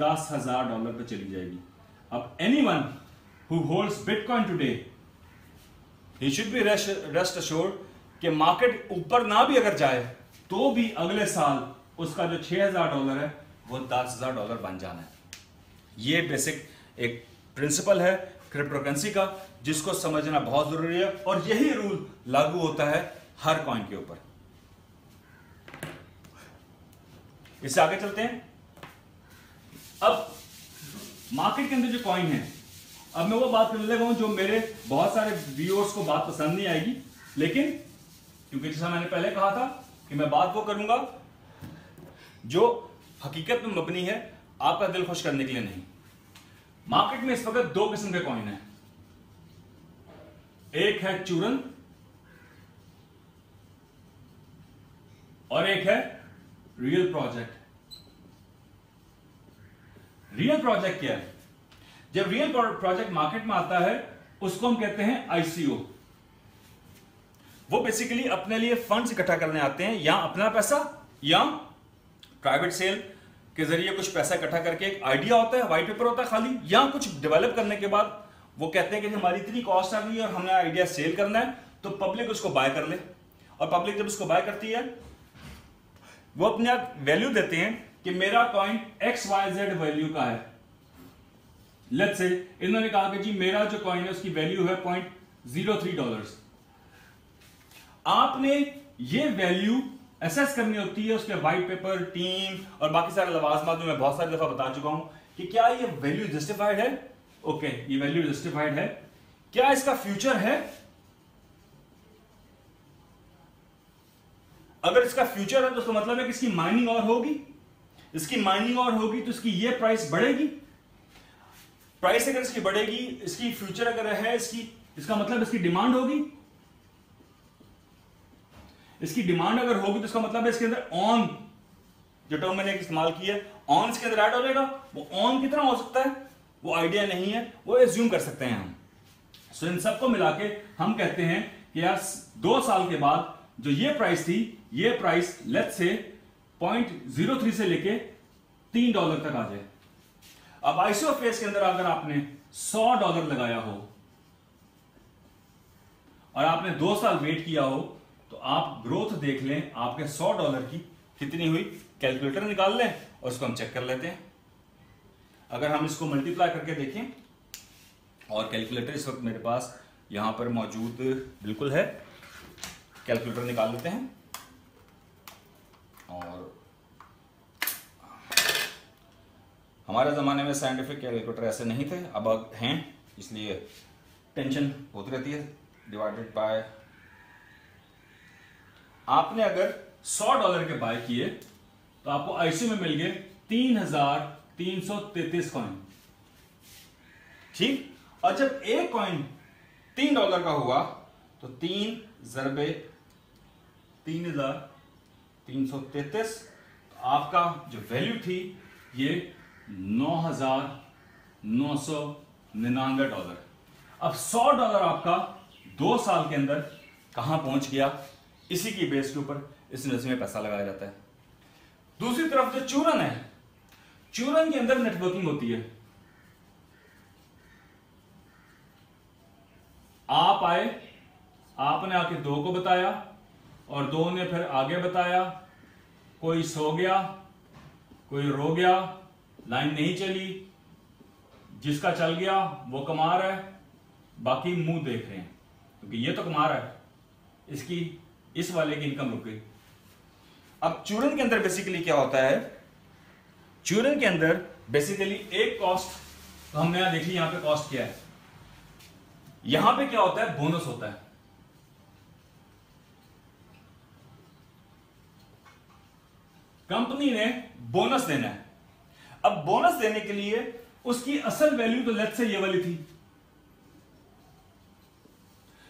A: दस हज़ार डॉलर पर चली जाएगी। अब anyone holds bitcoin today he should be rest assured कि मार्केट ऊपर ना भी अगर जाए तो भी अगले साल उसका जो छह हज़ार डॉलर है, वो दस हज़ार डॉलर बन जाना है। ये बेसिक एक प्रिंसिपल है क्रिप्टोकरेंसी का। जिसको समझना बहुत ज़रूरी है और यही रूल लागू होता है हर कॉइन के ऊपर। इससे आगे चलते हैं। अब मार्केट के अंदर जो कॉइन है, अब मैं वो बात करने लगा हूँ जो मेरे बहुत सारे व्यूअर्स को बात पसंद नहीं आएगी। लेकिन, क्योंकि जैसा मैंने पहले कहा था कि मैं बात वो करूँगा जो हकीकत में मबनी है, आपका दिल खुश करने के लिए नहीं। मार्केट में इस वक्त दो किस्म के कॉइन है। एक है चूरन और एक है रियल प्रोजेक्ट रियल प्रोजेक्ट क्या है? जब रियल प्रोजेक्ट मार्केट में आता है, उसको हम कहते हैं आईसीओ वो बेसिकली अपने लिए फंड्स इकट्ठा करने आते हैं, या अपना पैसा, या प्राइवेट सेल के ज़रिए कुछ पैसा इकट्ठा करके एक आइडिया होता है व्हाइट पेपर होता है खाली, या कुछ डेवलप करने के बाद वो कहते हैं कि हमारी इतनी कॉस्ट आ गई और हमें आइडिया सेल करना है तो पब्लिक उसको बाय कर ले। और पब्लिक जब उसको बाय करती है, वो अपने आप वैल्यू देते हैं कि मेरा coin X Y Z value का है। लेट्स से इन्होंने कहा कि जी, मेरा जो कॉइन है, उसकी वैल्यू है पॉइंट ज़ीरो थ्री डॉलर आपने ये वैल्यू एसेस करनी होती है, उसके वाइट पेपर टीम और बाकी सारे लवाजमात जो मैं बहुत सारी दफ़ा बता चुका हूँ कि क्या ये वैल्यू जस्टिफाइड है? ओके ये वैल्यू जस्टिफाइड है। क्या इसका फ्यूचर है? अगर इसका फ्यूचर है तो उसका मतलब है कि इसकी माइनिंग और होगी। इसकी माइनिंग और होगी तो इसकी ये प्राइस बढ़ेगी। प्राइस अगर इसकी बढ़ेगी, इसकी फ्यूचर अगर है, इसकी, इसका मतलब इसकी डिमांड होगी। इसकी डिमांड अगर होगी तो इसका मतलब है इसके अंदर ऑन जो टर्म मैंने इस्तेमाल किया ऑन इसके अंदर ऐड हो जाएगा। वो ऑन कितना हो सकता है? वो आइडिया नहीं है, वो एज्यूम कर सकते हैं हम। सो इन सबको मिला के हम कहते हैं कि यार, दो साल के बाद जो ये प्राइस थी, ये price let say point zero three से लेके तीन डॉलर तक आ जाए। अब आईसीओ फेस के अंदर अगर आपने सौ डॉलर लगाया हो और आपने दो साल वेट किया हो तो आप ग्रोथ देख लें, आपके सौ डॉलर की कितनी हुई? कैलकुलेटर निकाल लें और उसको हम चेक कर लेते हैं। अगर हम इसको मल्टीप्लाई करके देखें, और कैलकुलेटर इस वक्त मेरे पास यहाँ पर मौजूद बिल्कुल है। कैलकुलेटर निकाल लेते हैं। और हमारे ज़माने में साइंटिफिक कैलकुलेटर ऐसे नहीं थे, अब हैं, इसलिए टेंशन होती रहती है डिवाइडेड बाय आपने अगर 100 डॉलर के बाय किए तो आपको आईसी में मिल गए तीन हज़ार तीन सौ तैतीस कॉइन ठीक? और जब एक कॉइन तीन डॉलर का हुआ तो तीन जरबे तीन हज़ार तीन सौ तैतीस। तो आपका जो वैल्यू थी, ये नौ हज़ार नौ सौ निन्यानवे डॉलर अब सौ डॉलर आपका दो साल के अंदर कहाँ पहुँच गया? इसी की बेस के ऊपर, इस इंडस्ट्री में पैसा लगाया जाता है। दूसरी तरफ़ जो चूरन है चूरन के अंदर नेटवर्किंग होती है। आप आए, आपने आके दो को बताया और दो ने फिर आगे बताया, कोई सो गया, कोई रो गया, लाइन नहीं चली, जिसका चल गया वो कमा रहा है, बाकी मुँह देख रहे हैं। क्योंकि ये तो कमा रहा है, इसकी, इस वाले की इनकम रुक गई। अब चूरन के अंदर बेसिकली क्या होता है? चूरन के अंदर बेसिकली एक कॉस्ट हमने यहाँ देखी यहाँ पे कॉस्ट क्या है। यहाँ पे क्या होता है? बोनस होता है। कंपनी ने बोनस देना है। अब बोनस देने के लिए उसकी असल वैल्यू तो लेट से ये वाली थी।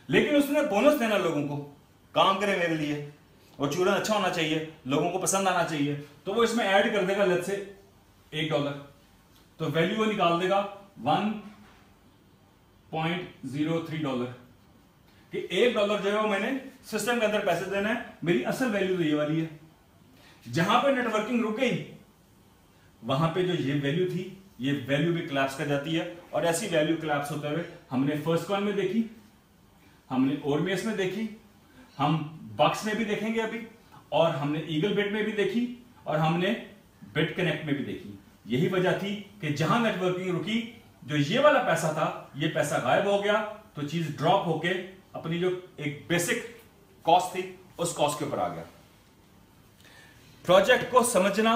A: लेकिन उसने बोनस देना लोगों को। काम करे मेरे लिए। और चूरन अच्छा होना चाहिए। लोगों को पसंद आना चाहिए। तो वो इसमें ऐड कर देगा लेट से एक डॉलर तो वैल्यू वो निकाल देगा one point zero three dollar कि एक डॉलर जो है वो मैंने सिस्टम के अंदर पैसे देना है, मेरी असल वैल्यू तो ये वाली है। जहाँ पे नेटवर्किंग रुक गई, वहाँ पे जो ये वैल्यू थी, ये वैल्यू भी क्लैप्स कर जाती है। और ऐसी वैल्यू क्लैप्स होते हुए हमने फ़र्स्ट कॉइन में देखी, हमने ओरमेस में देखी, हम बक्स में भी देखेंगे अभी, और हमने ईगल बेट में भी देखी, और हमने बेट कनेक्ट में भी देखी। यही वजह थी कि जहाँ नेटवर्किंग रुकी, जो ये वाला पैसा था, ये पैसा गायब हो गया तो चीज़ ड्रॉप होके अपनी जो एक बेसिक कॉस्ट थी, उस कॉस्ट के ऊपर आ गया। प्रोजेक्ट को समझना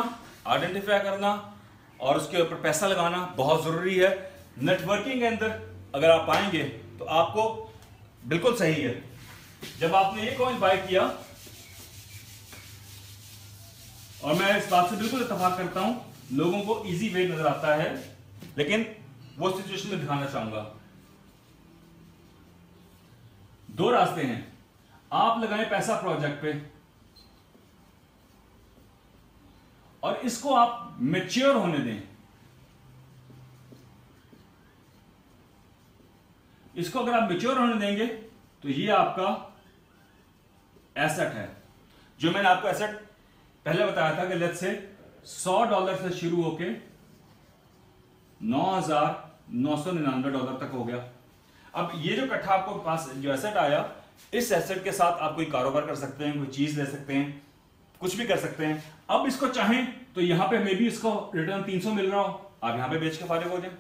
A: आइडेंटिफाई करना और उसके ऊपर पैसा लगाना बहुत ज़रूरी है। नेटवर्किंग के अंदर अगर आप आएँगे तो आपको बिल्कुल सही है। जब आपने ये कॉइन बाय किया, और मैं इस बात से बिल्कुल इतफाक करता हूँ लोगों को इजी वे नज़र आता है, लेकिन वो सिचुएशन में दिखाना चाहूँगा। दो रास्ते हैं। आप लगाएँ पैसा प्रोजेक्ट पे, और इसको आप मेच्योर होने दें। इसको अगर आप मेच्योर होने देंगे तो ये आपका एसेट है। जो मैंने आपको एसेट पहले बताया था कि लेट से सौ डॉलर से शुरू होके नौ हज़ार नौ सौ निन्यानवे डॉलर तक हो गया। अब ये जो कट्ठा आपको पास जो एसेट आया, इस एसेट के साथ आप कोई कारोबार कर सकते हैं, कोई चीज़ ले सकते हैं, कुछ भी कर सकते हैं। अब इसको चाहें तो यहाँ पे मे भी इसको रिटर्न 300 मिल रहा हो, आप यहाँ पे बेच के फारिग हो जाए।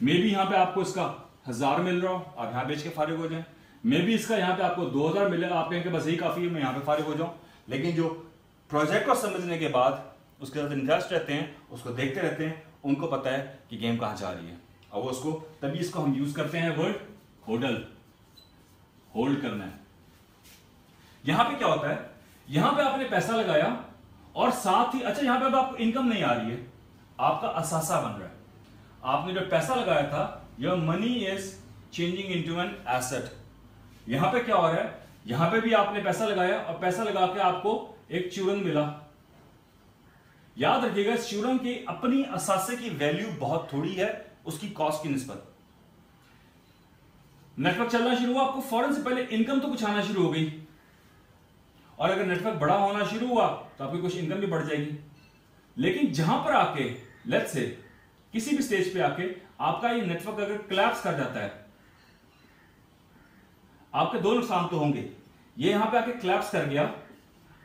A: मे भी यहाँ पे आपको इसका हज़ार मिल रहा हो, आप यहाँ बेच के फारिग हो जाए। मे भी इसका यहाँ पे आपको 2000 मिले, आप कहेंगे बस यही काफ़ी है, मैं यहाँ पे फारिग हो जाऊँ। लेकिन जो प्रोजेक्ट को समझने के बाद उसके साथ इंटरेस्ट रहते हैं, उसको देखते रहते हैं, उनको पता है कि गेम कहाँ जा रही है। और वो उसको, तभी इसको हम यूज़ करते हैं वर्ड होल्डल होल्ड करना है। यहाँ पे क्या होता है? यहाँ पे आपने पैसा लगाया और साथ ही अच्छा यहाँ पे अब आपको इनकम नहीं आ रही है। आपका असासा बन रहा है। आपने जो पैसा लगाया था your money is changing into an asset यहाँ पे क्या हो रहा है? यहाँ पे भी आपने पैसा लगाया और पैसा लगा के आपको एक चूरन मिला। याद रखिएगा चूरन की अपनी असासे की वैल्यू बहुत थोड़ी है, उसकी कॉस्ट की निस्बत। नेटवर्क चलना शुरू हुआ, आपको फॉरन से पहले इनकम तो कुछ आना शुरू हो गई। और अगर नेटवर्क बड़ा होना शुरू हुआ तो आपकी कुछ इनकम भी बढ़ जाएगी। लेकिन जहाँ पर आके लेट से किसी भी स्टेज पे आके, आपका ये नेटवर्क अगर क्लैप्स कर जाता है, आपके दो नुकसान तो होंगे। ये यहाँ पे आके क्लैप्स कर गया,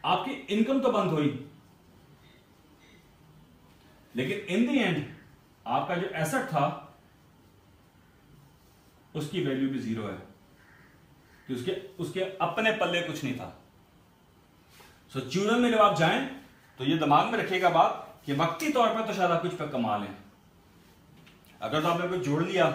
A: आपकी इनकम तो बंद हुई लेकिन इन दी एंड आपका जो एसेट था उसकी वैल्यू भी ज़ीरो है। कि उसके उसके अपने पल्ले कुछ नहीं था। सो so, में जब आप जाएँ तो ये दिमाग में रखिएगा बात कि वक्ती तौर पर तो शायद आप कुछ पे कमा लें। अगर तो आपने कुछ जोड़ लिया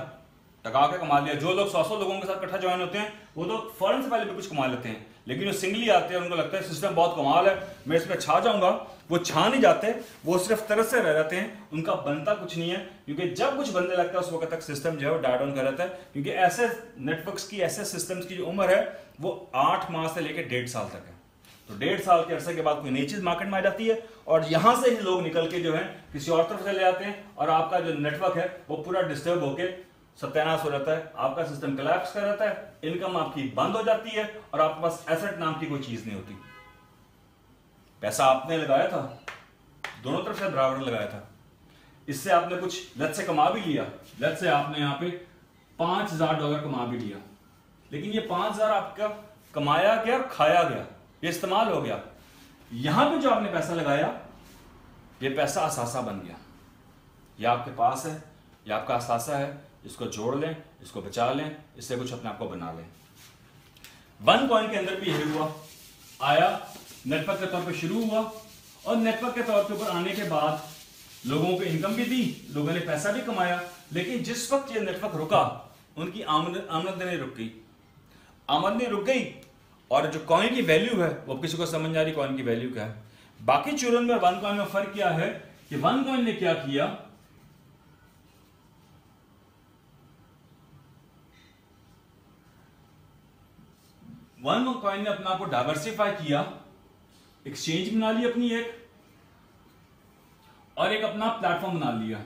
A: टका के कमा लिया जो लोग सौ सौ लोगों के साथ इकट्ठा ज्वाइन होते हैं वो तो फ़ौरन से पहले भी कुछ कमा लेते हैं। लेकिन जो सिंगली आते हैं, उनको लगता है सिस्टम बहुत कमाल है। मैं इसमें छा जाऊँगा। वो छा नहीं जाते। वो सिर्फ़ तरह से रह जाते हैं। उनका बनता कुछ नहीं है। क्योंकि जब कुछ बनने लगता है, उस वक्त तक सिस्टम जो है वो डाउन कर रहता है। क्योंकि ऐसे नेटवर्क्स की, ऐसे सिस्टम्स की जो उम्र है, वो आठ माह से लेकर डेढ़ साल तक है। तो डेढ़ साल के अरसे के बाद कोई नई चीज़ मार्केट में आ जाती है और यहाँ से ही लोग निकल के जो है, किसी और तरफ़ चले जाते हैं और आपका जो नेटवर्क है, वो पूरा डिस्टर्ब होकर सत्यानाश हो जाता है, आपका सिस्टम कलेप्स कर जाता है इनकम आपकी बंद हो जाती है और आपके पास एसेट नाम की कोई चीज़ नहीं होती। पैसा आपने लगाया था, दोनों तरफ़ से बराबर लगाया था। इससे आपने कुछ लत से कमा भी लिया, लत से आपने यहाँ पे पाँच हज़ार डॉलर कमा भी लिया। लेकिन ये पाँच हज़ार आपका कमाया गया और खाया गया, ये इस्तेमाल हो गया। यहाँ पे जो आपने पैसा लगाया, ये पैसा असासा बन गया। ये आपके पास है, ये आपका असासा है इसको जोड़ लें, इसको बचा लें, इससे कुछ अपने आप को बना लें। वन कॉइन के अंदर भी यही हुआ। आया नेटवर्क के तौर पे शुरू हुआ और नेटवर्क के तौर के ऊपर आने के बाद लोगों को इनकम भी दी, लोगों ने पैसा भी कमाया, लेकिन जिस वक्त ये नेटवर्क रुका, उनकी आमद, आमदनी रुक गई। आमदनी रुक गई और जो कॉइन की वैल्यू है, वो किसी को समझ आ रही कॉइन की वैल्यू क्या है। बाकी चूरन में वन कॉइन में फ़र्क क्या है कि वन कॉइन ने क्या किया? वन कॉइन ने अपना आपको डाइवर्सिफाई किया एक्सचेंज बना ली अपनी एक, और एक अपना प्लेटफॉर्म बना लिया।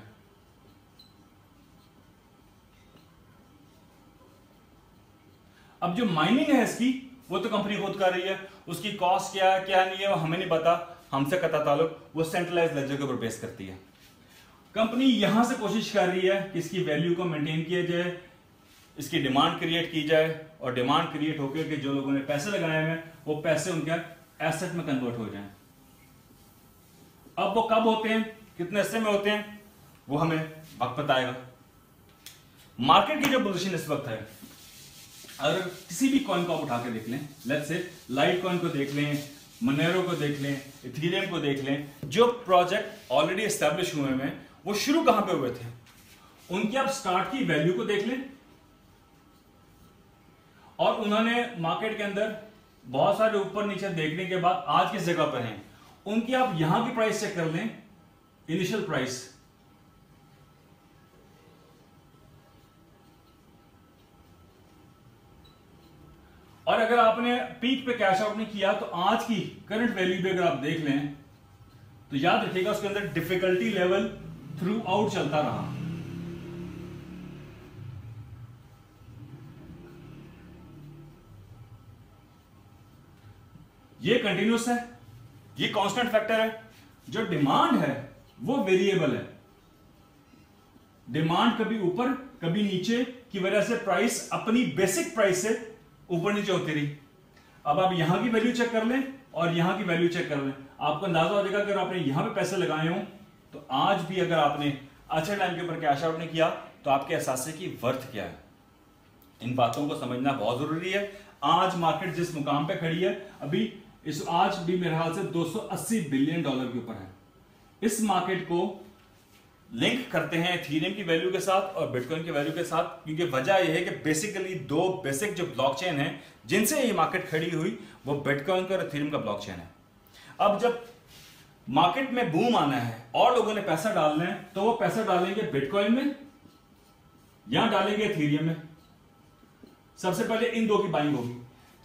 A: अब जो माइनिंग है इसकी, वो तो कंपनी खुद कर रही है। उसकी कॉस्ट क्या है, क्या नहीं है, वो हमें नहीं पता। हमसे कता ताल्लुक, वो सेंट्रलाइज लेजर के ऊपर बेस करती है। कंपनी यहाँ से कोशिश कर रही है कि इसकी वैल्यू को मेंटेन किया जाए, इसकी डिमांड क्रिएट की जाए। और डिमांड क्रिएट होकर के जो लोगों ने पैसे लगाए हैं, वो पैसे उनके एसेट में कन्वर्ट हो जाएँ। अब वो कब होते हैं, कितने हिस्से में होते हैं, वो हमें वक्त बताएगा। मार्केट की जो पोजीशन इस वक्त है, अगर किसी भी कॉइन को आप उठा के देख लें लेट्स से लाइट कॉइन को देख लें मनेरो को देख लें इथीरियम को देख लें, जो प्रोजेक्ट ऑलरेडी स्टैब्लिश हुए हैं, वो शुरू कहाँ पे हुए थे? उनकी आप स्टार्ट की वैल्यू को देख लें और उन्होंने मार्केट के अंदर बहुत सारे ऊपर नीचे देखने के बाद आज किस जगह पर हैं, उनकी आप यहाँ की प्राइस चेक कर लें इनिशियल प्राइस और अगर आपने पीक पे कैश आउट नहीं किया तो आज की करंट वैल्यू भी अगर आप देख लें तो याद रखिएगा उसके अंदर डिफिकल्टी लेवल थ्रू आउट चलता रहा। ये कंटिन्यूस है, ये कांस्टेंट फैक्टर है, जो डिमांड है, वो वेरिएबल है। डिमांड कभी ऊपर, कभी नीचे की वजह से प्राइस अपनी बेसिक प्राइस से ऊपर नीचे होती रही। अब आप यहाँ की वैल्यू चेक कर लें और यहाँ की वैल्यू चेक कर लें। आपको अंदाज़ा हो जाएगा अगर आपने यहाँ पे पैसे लगाए हो तो आज भी अगर आपने अच्छे टाइम के ऊपर कैश आउट नहीं किया तो आपके एहसास की वर्थ क्या है। इन बातों को समझना बहुत ज़रूरी है। आज मार्केट जिस मुकाम पे खड़ी है, अभी इस आज भी मेरे ख्याल से 280 बिलियन डॉलर के ऊपर है। इस मार्केट को लिंक करते हैं थीरियम की वैल्यू के साथ और बिटकॉइन की वैल्यू के साथ, क्योंकि वजह यह है कि बेसिकली दो बेसिक जो ब्लॉकचेन है, जिनसे ये मार्केट खड़ी हुई, वो बिटकॉइन का और इथीरियम का ब्लॉकचेन है। अब जब मार्केट में बूम आना है, और लोगों ने पैसा डालना है तो वो पैसा डालेंगे बिटकॉइन में, या डालेंगे थीरियम में? सबसे पहले इन दो की बाइंग होगी।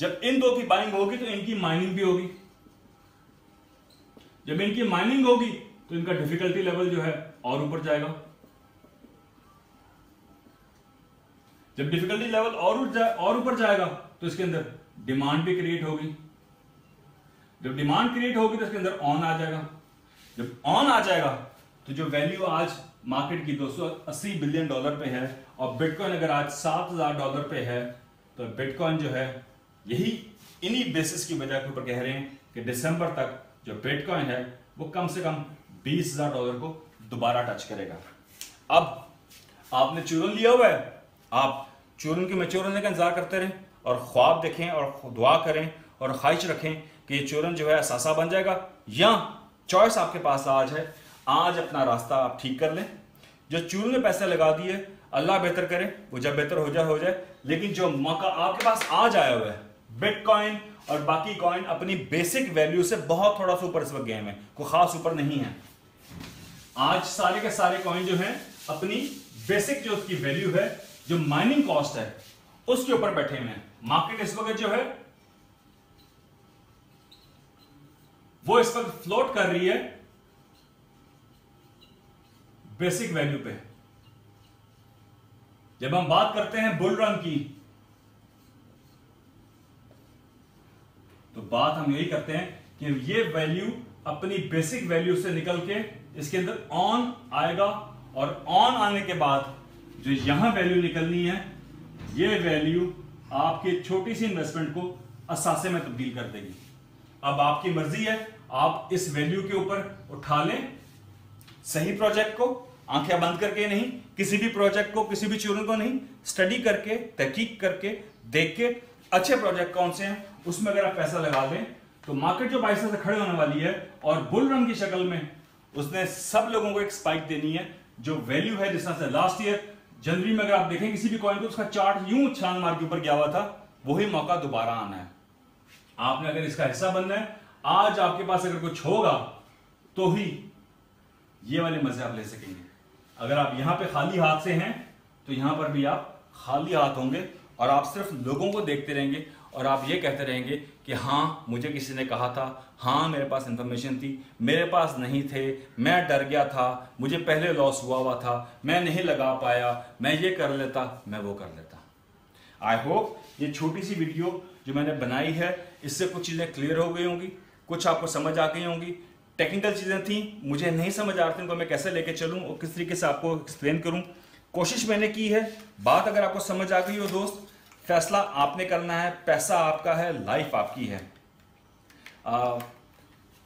A: जब इन दो की बाइंग होगी तो इनकी माइनिंग भी होगी। जब इनकी माइनिंग होगी तो इनका डिफिकल्टी लेवल जो है और ऊपर जाएगा। जब डिफिकल्टी लेवल और जाए और ऊपर जाएगा तो इसके अंदर डिमांड भी क्रिएट होगी। जब डिमांड क्रिएट होगी तो इसके अंदर ऑन आ जाएगा। जब ऑन आ जाएगा तो जो वैल्यू आज मार्केट की 280 बिलियन डॉलर पे है, और बिटकॉइन अगर आज 7000 डॉलर पे है तो बिटकॉइन जो है यही इन्हीं बेसिस की वजह के ऊपर कह रहे हैं कि दिसंबर तक जो बिटकॉइन है, वो कम से कम बीस हज़ार डॉलर को दोबारा टच करेगा। अब आपने चूरन लिया हुआ है। आप चूरन के मेच्योर होने का इंतज़ार करते रहें और ख्वाब देखें और दुआ करें और ख्वाहिश रखें कि ये चूरन जो है असासा बन जाएगा। या चॉइस आपके पास आज है। आज अपना रास्ता आप ठीक कर लें। जो चूरन में पैसे लगा दिए अल्लाह बेहतर करे, वो जब बेहतर हो जाए हो जाए। लेकिन जो मौका आपके पास आज आया हुआ है बिटकॉइन और बाकी कॉइन अपनी बेसिक वैल्यू से बहुत थोड़ा सा ऊपर इस वक्त गए हैं। कोई खास ऊपर नहीं है। आज सारे के सारे कॉइन जो हैं, अपनी बेसिक जो उसकी वैल्यू है, जो माइनिंग कॉस्ट है, उसके ऊपर बैठे हुए हैं। मार्केट इस वक्त जो है, वो इस वक्त फ्लोट कर रही है बेसिक वैल्यू पे। जब हम बात करते हैं बुल रन की तो बात हम यही करते हैं कि ये वैल्यू अपनी बेसिक वैल्यू से निकल के इसके अंदर ऑन आएगा और ऑन आने के बाद जो यहाँ वैल्यू निकलनी है, ये वैल्यू आपके छोटी सी इन्वेस्टमेंट को असासे में तब्दील कर देगी। अब आपकी मर्ज़ी है, आप इस वैल्यू के ऊपर उठा लें, सही प्रोजेक्ट को, आँखें बंद करके नहीं, किसी भी प्रोजेक्ट को, किसी भी चूरन को नहीं स्टडी करके, तहकीक करके, देख के अच्छे प्रोजेक्ट कौन से हैं उसमें अगर आप पैसा लगा दें तो मार्केट जो बाईस से खड़े होने वाली है और बुल रन की शक्ल में उसने सब लोगों को एक स्पाइक देनी है, जो वैल्यू है जिस तरह से लास्ट ईयर जनवरी में अगर आप देखें किसी भी कॉइन को, उसका चार्ट यूँ छान मार के ऊपर गया हुआ था, वही मौका दोबारा आना है। आपने अगर इसका हिस्सा बनना है, आज आपके पास अगर कुछ होगा तो ही ये वाले मज़े आप ले सकेंगे। अगर आप यहाँ पे खाली हाथ से हैं तो यहाँ पर भी आप खाली हाथ होंगे और आप सिर्फ़ लोगों को देखते रहेंगे। और आप ये कहते रहेंगे कि हाँ मुझे किसी ने कहा था हाँ मेरे पास इंफॉर्मेशन थी, मेरे पास नहीं थे, मैं डर गया था, मुझे पहले लॉस हुआ हुआ था, मैं नहीं लगा पाया, मैं ये कर लेता, मैं वो कर लेता। आई होप ये छोटी सी वीडियो जो मैंने बनाई है, इससे कुछ चीज़ें क्लियर हो गई होंगी, कुछ आपको समझ आ गई होंगी। टेक्निकल चीज़ें थी, मुझे नहीं समझ आ रही थी, उनको मैं कैसे लेके चलूँ और किस तरीके से आपको एक्सप्लेन करूँ। कोशिश मैंने की है, बात अगर आपको समझ आ गई हो दोस्त फैसला आपने करना है पैसा आपका है लाइफ आपकी है। आ,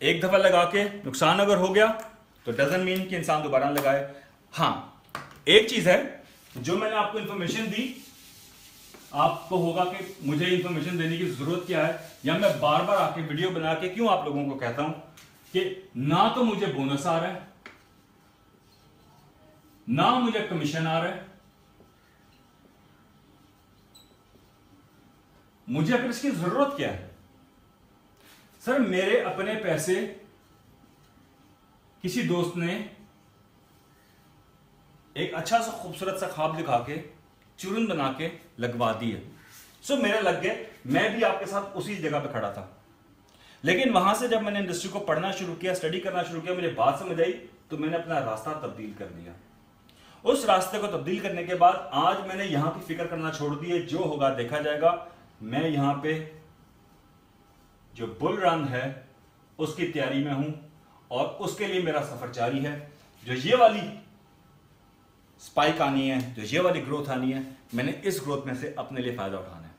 A: एक दफ़ा लगा के नुकसान अगर हो गया तो डजन मीन कि इंसान दोबारा लगाए। हाँ एक चीज़ है जो मैंने आपको इंफॉर्मेशन दी आपको होगा कि मुझे इंफॉर्मेशन देने की ज़रूरत क्या है या मैं बार बार आके वीडियो बना के क्यों आप लोगों को कहता हूँ कि ना तो मुझे बोनस आ रहा है ना मुझे कमीशन आ रहा है मुझे फिर इसकी ज़रूरत क्या है? सर, मेरे अपने पैसे किसी दोस्त ने एक अच्छा सा खूबसूरत सा ख्वाब दिखा के चूरन बना के लगवा दिए सो मेरे लग गए मैं भी आपके साथ उसी जगह पे खड़ा था। लेकिन वहाँ से जब मैंने इंडस्ट्री को पढ़ना शुरू किया स्टडी करना शुरू किया, मुझे बात समझ आई तो मैंने अपना रास्ता तब्दील कर दिया। उस रास्ते को तब्दील करने के बाद आज मैंने यहाँ की फ़िक्र करना छोड़ दी है, जो होगा देखा जाएगा। मैं यहाँ पे जो बुल रन है, उसकी तैयारी में हूँ और उसके लिए मेरा सफ़र जारी है। जो ये वाली स्पाइक आनी है, जो ये वाली ग्रोथ आनी है, मैंने इस ग्रोथ में से अपने लिए फ़ायदा उठाना है।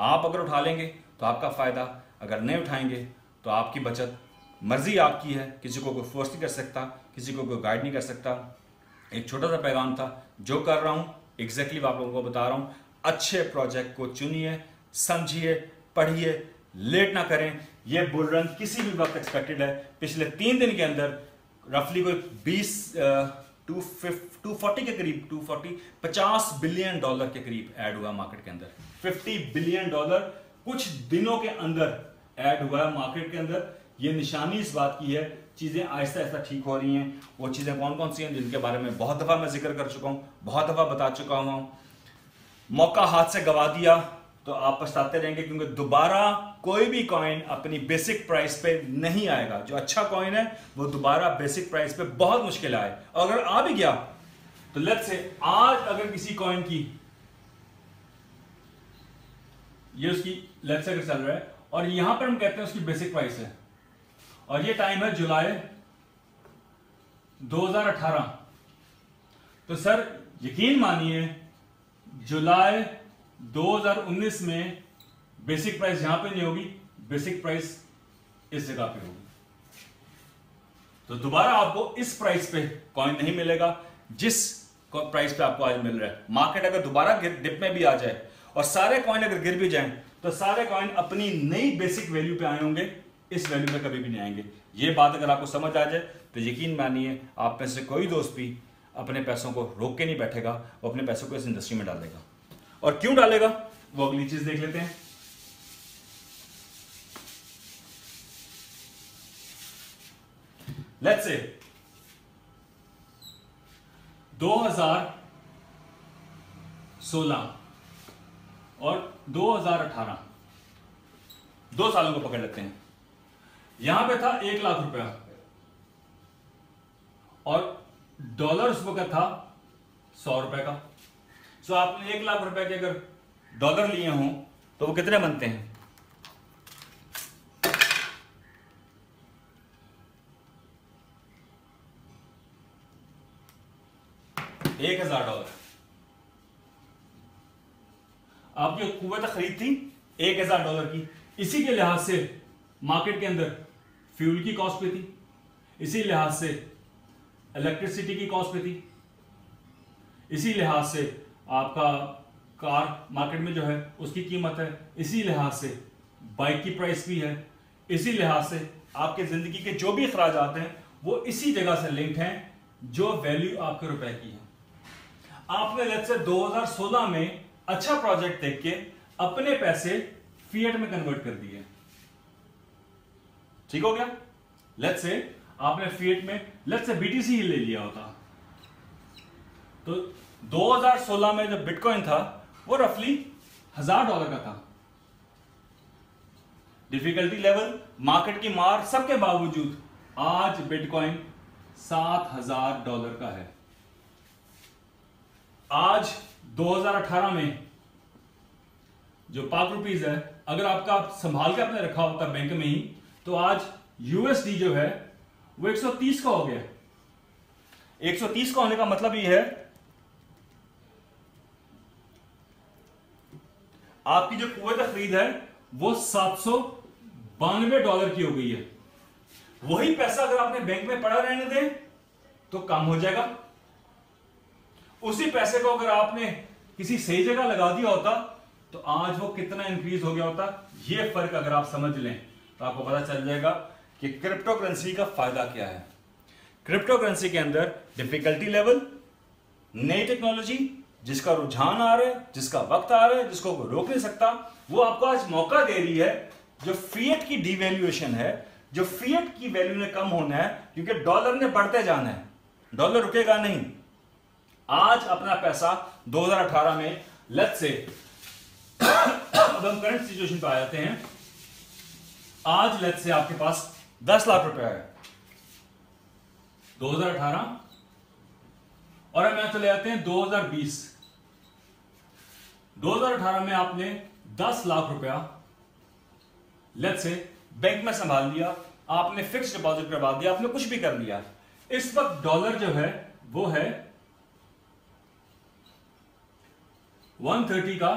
A: आप अगर उठा लेंगे तो आपका फ़ायदा, अगर नहीं उठाएँगे तो आपकी बचत, मर्ज़ी आपकी है। किसी को कोई फोर्स नहीं कर सकता, किसी को कोई गाइड नहीं कर सकता। एक छोटा सा पैगाम था, जो कर रहा हूँ एग्जैक्टली exactly आप लोगों को बता रहा हूँ। अच्छे प्रोजेक्ट को चुनिए समझिए, पढ़िए, लेट ना करें। ये बुल रन किसी भी वक्त एक्सपेक्टेड है। पिछले तीन दिन के अंदर रफली कोई बीस टू टू फोर्टी के करीब टू फोर्टी पचास बिलियन डॉलर के करीब ऐड हुआ मार्केट के अंदर। फिफ्टी बिलियन डॉलर कुछ दिनों के अंदर ऐड हुआ है मार्केट के अंदर। ये निशानी इस बात की है, चीज़ें आहिस्ता आहिस्ता ठीक हो रही हैं। वो चीज़ें कौन कौन सी हैं जिनके बारे में बहुत दफ़ा मैं ज़िक्र कर चुका हूँ, बहुत दफ़ा बता चुका हूँ। मौका हाथ से गवा दिया तो आप पछताते रहेंगे क्योंकि दोबारा कोई भी कॉइन अपनी बेसिक प्राइस पे नहीं आएगा। जो अच्छा कॉइन है, वो दोबारा बेसिक प्राइस पे बहुत मुश्किल आए। अगर आ भी गया तो लेट से आज अगर किसी कॉइन की, ये उसकी लग से अगर चल रहा है, और यहाँ पर हम कहते हैं उसकी बेसिक प्राइस है। और ये टाइम है जुलाई 2018 तो सर, यकीन मानिए, जुलाई 2019 में बेसिक प्राइस यहाँ पे नहीं होगी बेसिक प्राइस इस जगह पे होगी। तो दोबारा आपको इस प्राइस पे कॉइन नहीं मिलेगा, जिस प्राइस पे आपको आज मिल रहा है। मार्केट अगर दोबारा डिप में भी आ जाए और सारे कॉइन अगर गिर भी जाएँ तो सारे कॉइन अपनी नई बेसिक वैल्यू पे आए होंगे, इस वैल्यू पे कभी भी नहीं आएँगे। ये बात अगर आपको समझ आ जाए तो यकीन मानिए, आप में से कोई दोस्त भी अपने पैसों को रोक के नहीं बैठेगा, वो अपने पैसों को इस इंडस्ट्री में डालेगा और क्यों डालेगा? वो अगली चीज़ देख लेते हैं। लेट्स से 2016 और 2018 दो सालों को पकड़ लेते हैं। यहाँ पे था एक लाख रुपया और डॉलर उस वक्त था सौ रुपए का। सो आपने एक लाख रुपए के अगर डॉलर लिए हों तो वो कितने बनते हैं? एक हज़ार डॉलर आपकी कुत खरीद थी, एक हज़ार डॉलर की। इसी के लिहाज से मार्केट के अंदर फ्यूल की कॉस्ट पे थी। इसी लिहाज से इलेक्ट्रिसिटी की कॉस्ट पे थी। इसी लिहाज से आपका कार मार्केट में जो है, उसकी कीमत है। इसी लिहाज से बाइक की प्राइस भी है। इसी लिहाज से आपके ज़िंदगी के जो भी अखराज आते हैं, वो इसी जगह से लिंक्ड हैं, जो वैल्यू आपके रुपए की है। आपने लेट से 2016 में अच्छा प्रोजेक्ट देख के अपने पैसे फिएट में कन्वर्ट कर दिए। ठीक हो गया? लेट से आपने फिएट में लेट से बीटीसी ही ले लिया होता। तो 2016 में जब बिटकॉइन था, वो रफली हज़ार डॉलर का था। डिफिकल्टी लेवल मार्केट की मार सबके बावजूद, आज बिटकॉइन सात हज़ार डॉलर का है। आज 2018 में जो पाँच रुपीज़ है, अगर आपका आप संभाल के आपने रखा होता बैंक में ही तो आज यूएसडी जो है, वो 130 का हो गया। 130 का होने का मतलब ये है आपकी जो कुत खरीद है, वो सात सौ बानवे डॉलर की हो गई है। वही पैसा अगर आपने बैंक में पड़ा रहने दें तो कम हो जाएगा। उसी पैसे को अगर आपने किसी सही जगह लगा दिया होता तो आज वो कितना इंक्रीज हो गया होता, ये फ़र्क अगर आप समझ लें तो आपको पता चल जाएगा कि क्रिप्टो करेंसी का फ़ायदा क्या है। क्रिप्टो करेंसी के अंदर डिफिकल्टी लेवल नई टेक्नोलॉजी जिसका रुझान आ रहा है, जिसका वक्त आ रहा है, जिसको रोक नहीं सकता, वो आपको आज मौका दे रही है, जो फीएट की डिवेल्यूएशन है, जो फीएट की वैल्यू ने कम होना है, क्योंकि डॉलर ने बढ़ते जाना है। डॉलर रुकेगा नहीं। आज अपना पैसा 2018 में लत से <coughs> अब हम करंट सिचुएशन पे आ जाते हैं। आज लत से आपके पास 10 लाख रुपया है। 2018 और हम यहाँ चले जाते हैं 2020 2018 में आपने 10 लाख रुपया लेट से बैंक में संभाल लिया, आपने फिक्स डिपॉजिट करवा दिया, आपने कुछ भी कर लिया। इस वक्त डॉलर जो है, वो है 130 का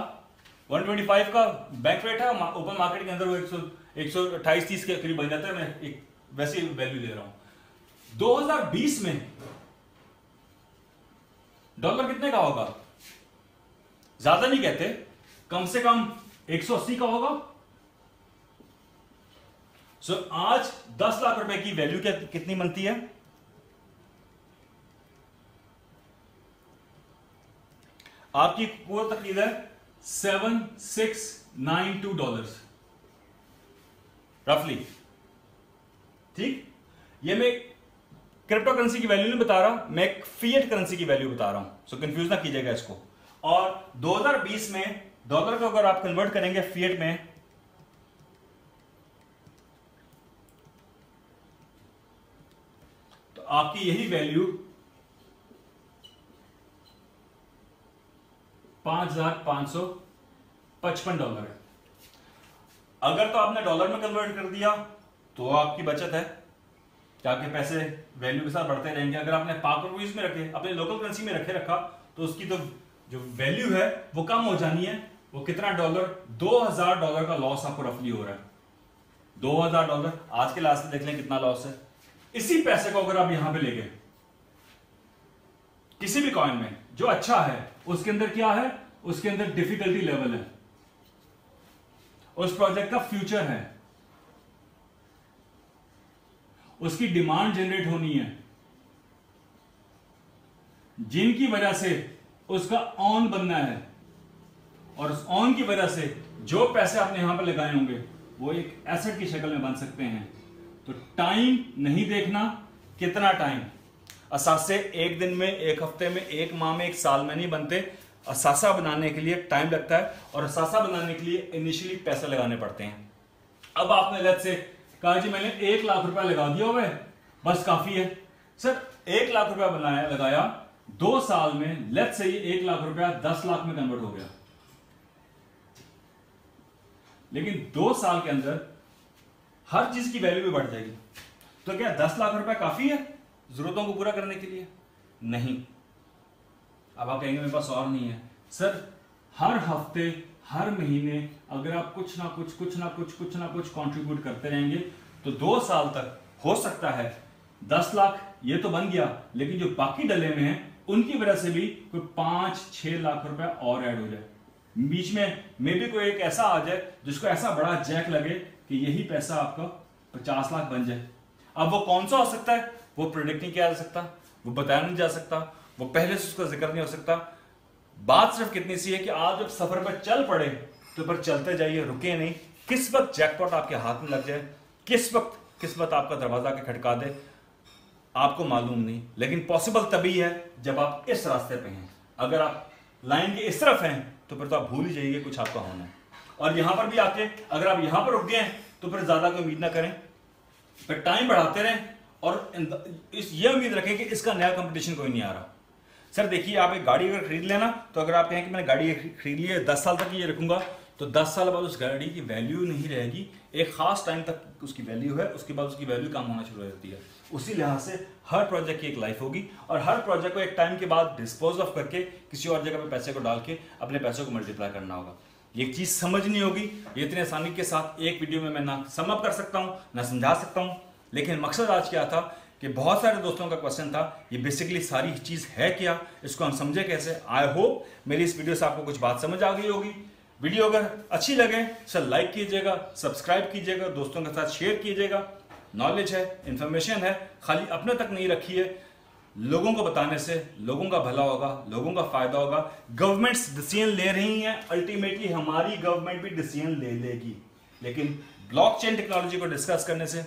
A: 125 का बैंक रेट है ओपन मार्केट के अंदर वो एक सौ एक सौ अट्ठाईस तीस के करीब बन जाता है, मैं एक वैसे वैल्यू ले रहा हूँ। 2020 में डॉलर कितने का होगा? ज़्यादा नहीं कहते कम से कम 180 का होगा। सो so, आज 10 लाख रुपए की वैल्यू क्या कितनी बनती है? आपकी कुल तकरीर है seven six nine two dollar रफली ठीक? ये मैं क्रिप्टो करेंसी की वैल्यू नहीं बता रहा मैं एक फियट करेंसी की वैल्यू बता रहा हूँ। सो so, कंफ्यूज ना कीजिएगा इसको। और 2020 में डॉलर को अगर आप कन्वर्ट करेंगे फियट में तो आपकी यही वैल्यू पाँच हज़ार पाँच सौ पचपन डॉलर है। अगर तो आपने डॉलर में कन्वर्ट कर दिया तो आपकी बचत है कि आपके पैसे वैल्यू के साथ बढ़ते रहेंगे। अगर आपने पाक रुपीज़ में रखे, अपने लोकल करेंसी में रखे रखा तो उसकी तो जो वैल्यू है, वो कम हो जानी है। वो कितना डॉलर 2000 डॉलर का लॉस आपको रफली हो रहा है। 2000 डॉलर आज के लास्ट में देख लें कितना लॉस है। इसी पैसे को अगर आप यहाँ पे ले गए, किसी भी कॉइन में, जो अच्छा है, उसके अंदर क्या है? उसके अंदर डिफिकल्टी लेवल है। उस प्रोजेक्ट का फ्यूचर है। उसकी डिमांड जनरेट होनी है। जिनकी वजह से उसका ऑन बनना है। और उस ऑन की वजह से जो पैसे आपने यहाँ पर लगाए होंगे, वो एक एसेट की शक्ल में बन सकते हैं। तो टाइम नहीं देखना, कितना टाइम असासे एक दिन में, एक हफ़्ते में, एक माह में, एक साल में नहीं बनते। असासा बनाने के लिए टाइम लगता है और असासा बनाने के लिए इनिशियली पैसे लगाने पड़ते हैं। अब आपने लत से कहा जी, मैंने एक लाख रुपया लगा दिया हुआ बस काफ़ी है। सर, एक लाख रुपया बनाया, लगाया दो साल में लेट से ये एक लाख रुपया दस लाख में कन्वर्ट हो गया। लेकिन दो साल के अंदर हर चीज़ की वैल्यू भी बढ़ जाएगी। तो क्या दस लाख रुपया काफ़ी है जरूरतों को पूरा करने के लिए? नहीं। अब आप कहेंगे मेरे पास और नहीं है। सर, हर हफ़्ते, हर महीने अगर आप कुछ ना कुछ कुछ ना कुछ कुछ ना कुछ कंट्रीब्यूट करते रहेंगे तो दो साल तक हो सकता है दस लाख, ये तो बन गया, लेकिन जो बाकी डले में हैं उनकी वजह से भी कोई पाँच, छह लाख रुपया और ऐड हो जाए। बीच में, मे भी कोई एक ऐसा आ जाए, जिसको ऐसा बड़ा जैक लगे कि यही पैसा आपका पचास लाख बन जाए। अब वो कौन सा हो सकता है? वो प्रोडिक्ट नहीं किया जा सकता, वो बताया नहीं जा सकता, वो पहले से उसका ज़िक्र नहीं हो सकता। बात सिर्फ़ कितनी सी है कि आप जब सफ़र पर चल पड़े तो पर चलते जाइए, रुके नहीं। किस वक्त जैकपॉट आपके हाथ में लग जाए? किस वक्त किस्मत आपका दरवाज़ा के खटका दे? आपको मालूम नहीं, लेकिन पॉसिबल तभी है जब आप इस रास्ते पे हैं। अगर आप लाइन के इस तरफ़ हैं तो फिर तो आप भूल ही जाइए कुछ आपका होना है। और यहाँ पर भी आके अगर आप यहाँ पर रुक गए तो फिर ज़्यादा कोई उम्मीद ना करें। फिर टाइम बढ़ाते रहें और इस ये उम्मीद रखें कि इसका नया कंपटीशन कोई नहीं आ रहा। सर, देखिए, आप एक गाड़ी अगर खरीद लेना तो अगर आप कहें कि मैंने गाड़ी खरीद ली है, दस साल तक ये रखूँगा तो दस साल बाद उस गाड़ी की वैल्यू नहीं रहेगी। एक खास टाइम तक उसकी वैल्यू है, उसके बाद उसकी वैल्यू कम होना शुरू हो जाती है। उसी लिहाज से हर प्रोजेक्ट की एक लाइफ होगी और हर प्रोजेक्ट को एक टाइम के बाद डिस्पोज ऑफ़ करके किसी और जगह पे पैसे को डाल के अपने पैसों को मल्टीप्लाई करना होगा। ये चीज़ समझनी होगी। ये इतने आसानी के साथ एक वीडियो में मैं ना समअप कर सकता हूँ, ना समझा सकता हूँ। लेकिन मकसद आज क्या था कि बहुत सारे दोस्तों का क्वेश्चन था, ये बेसिकली सारी चीज़ है क्या? इसको हम समझे कैसे? आई होप मेरी इस वीडियो से आपको कुछ बात समझ आ गई होगी। वीडियो अगर अच्छी लगे सर लाइक कीजिएगा सब्सक्राइब कीजिएगा, दोस्तों के साथ शेयर कीजिएगा। नॉलेज है इंफॉर्मेशन है खाली अपने तक नहीं रखिए लोगों को बताने से लोगों का भला होगा लोगों का फ़ायदा होगा। गवर्नमेंट्स डिसीज़न ले रही हैं अल्टीमेटली हमारी गवर्नमेंट भी डिसीज़न ले लेगी। लेकिन ब्लॉकचेन टेक्नोलॉजी को डिस्कस करने से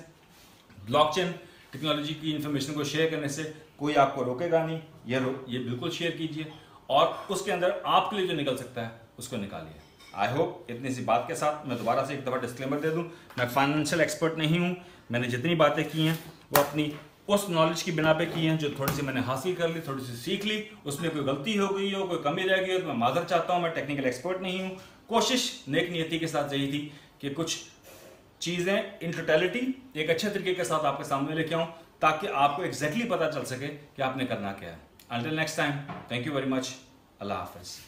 A: ब्लॉकचेन टेक्नोलॉजी की इन्फॉर्मेशन को शेयर करने से कोई आपको रोकेगा नहीं। ये रो, ये बिल्कुल शेयर कीजिए। और उसके अंदर आपके लिए जो निकल सकता है उसको निकालिए। आई होप इतनी सी बात के साथ मैं दोबारा से एक दफ़ा डिस्क्लेमर दे दूँ। मैं फाइनेंशियल एक्सपर्ट नहीं हूँ। मैंने जितनी बातें की हैं, वो अपनी उस नॉलेज की बिना पे की हैं, जो थोड़ी सी मैंने हासिल कर ली, थोड़ी सी सीख ली, उसमें कोई गलती हो गई हो, कोई कमी रह गई हो तो मैं माजर चाहता हूँ, मैं टेक्निकल एक्सपर्ट नहीं हूँ। कोशिश नेक नियति के साथ यही थी कि कुछ चीज़ें इन टोटलिटी एक अच्छे तरीके के साथ आपके सामने लेके आऊँ, ताकि आपको एग्जैक्टली exactly पता चल सके कि आपने करना क्या है। Until next time thank you very much अल्लाह हाफिज़।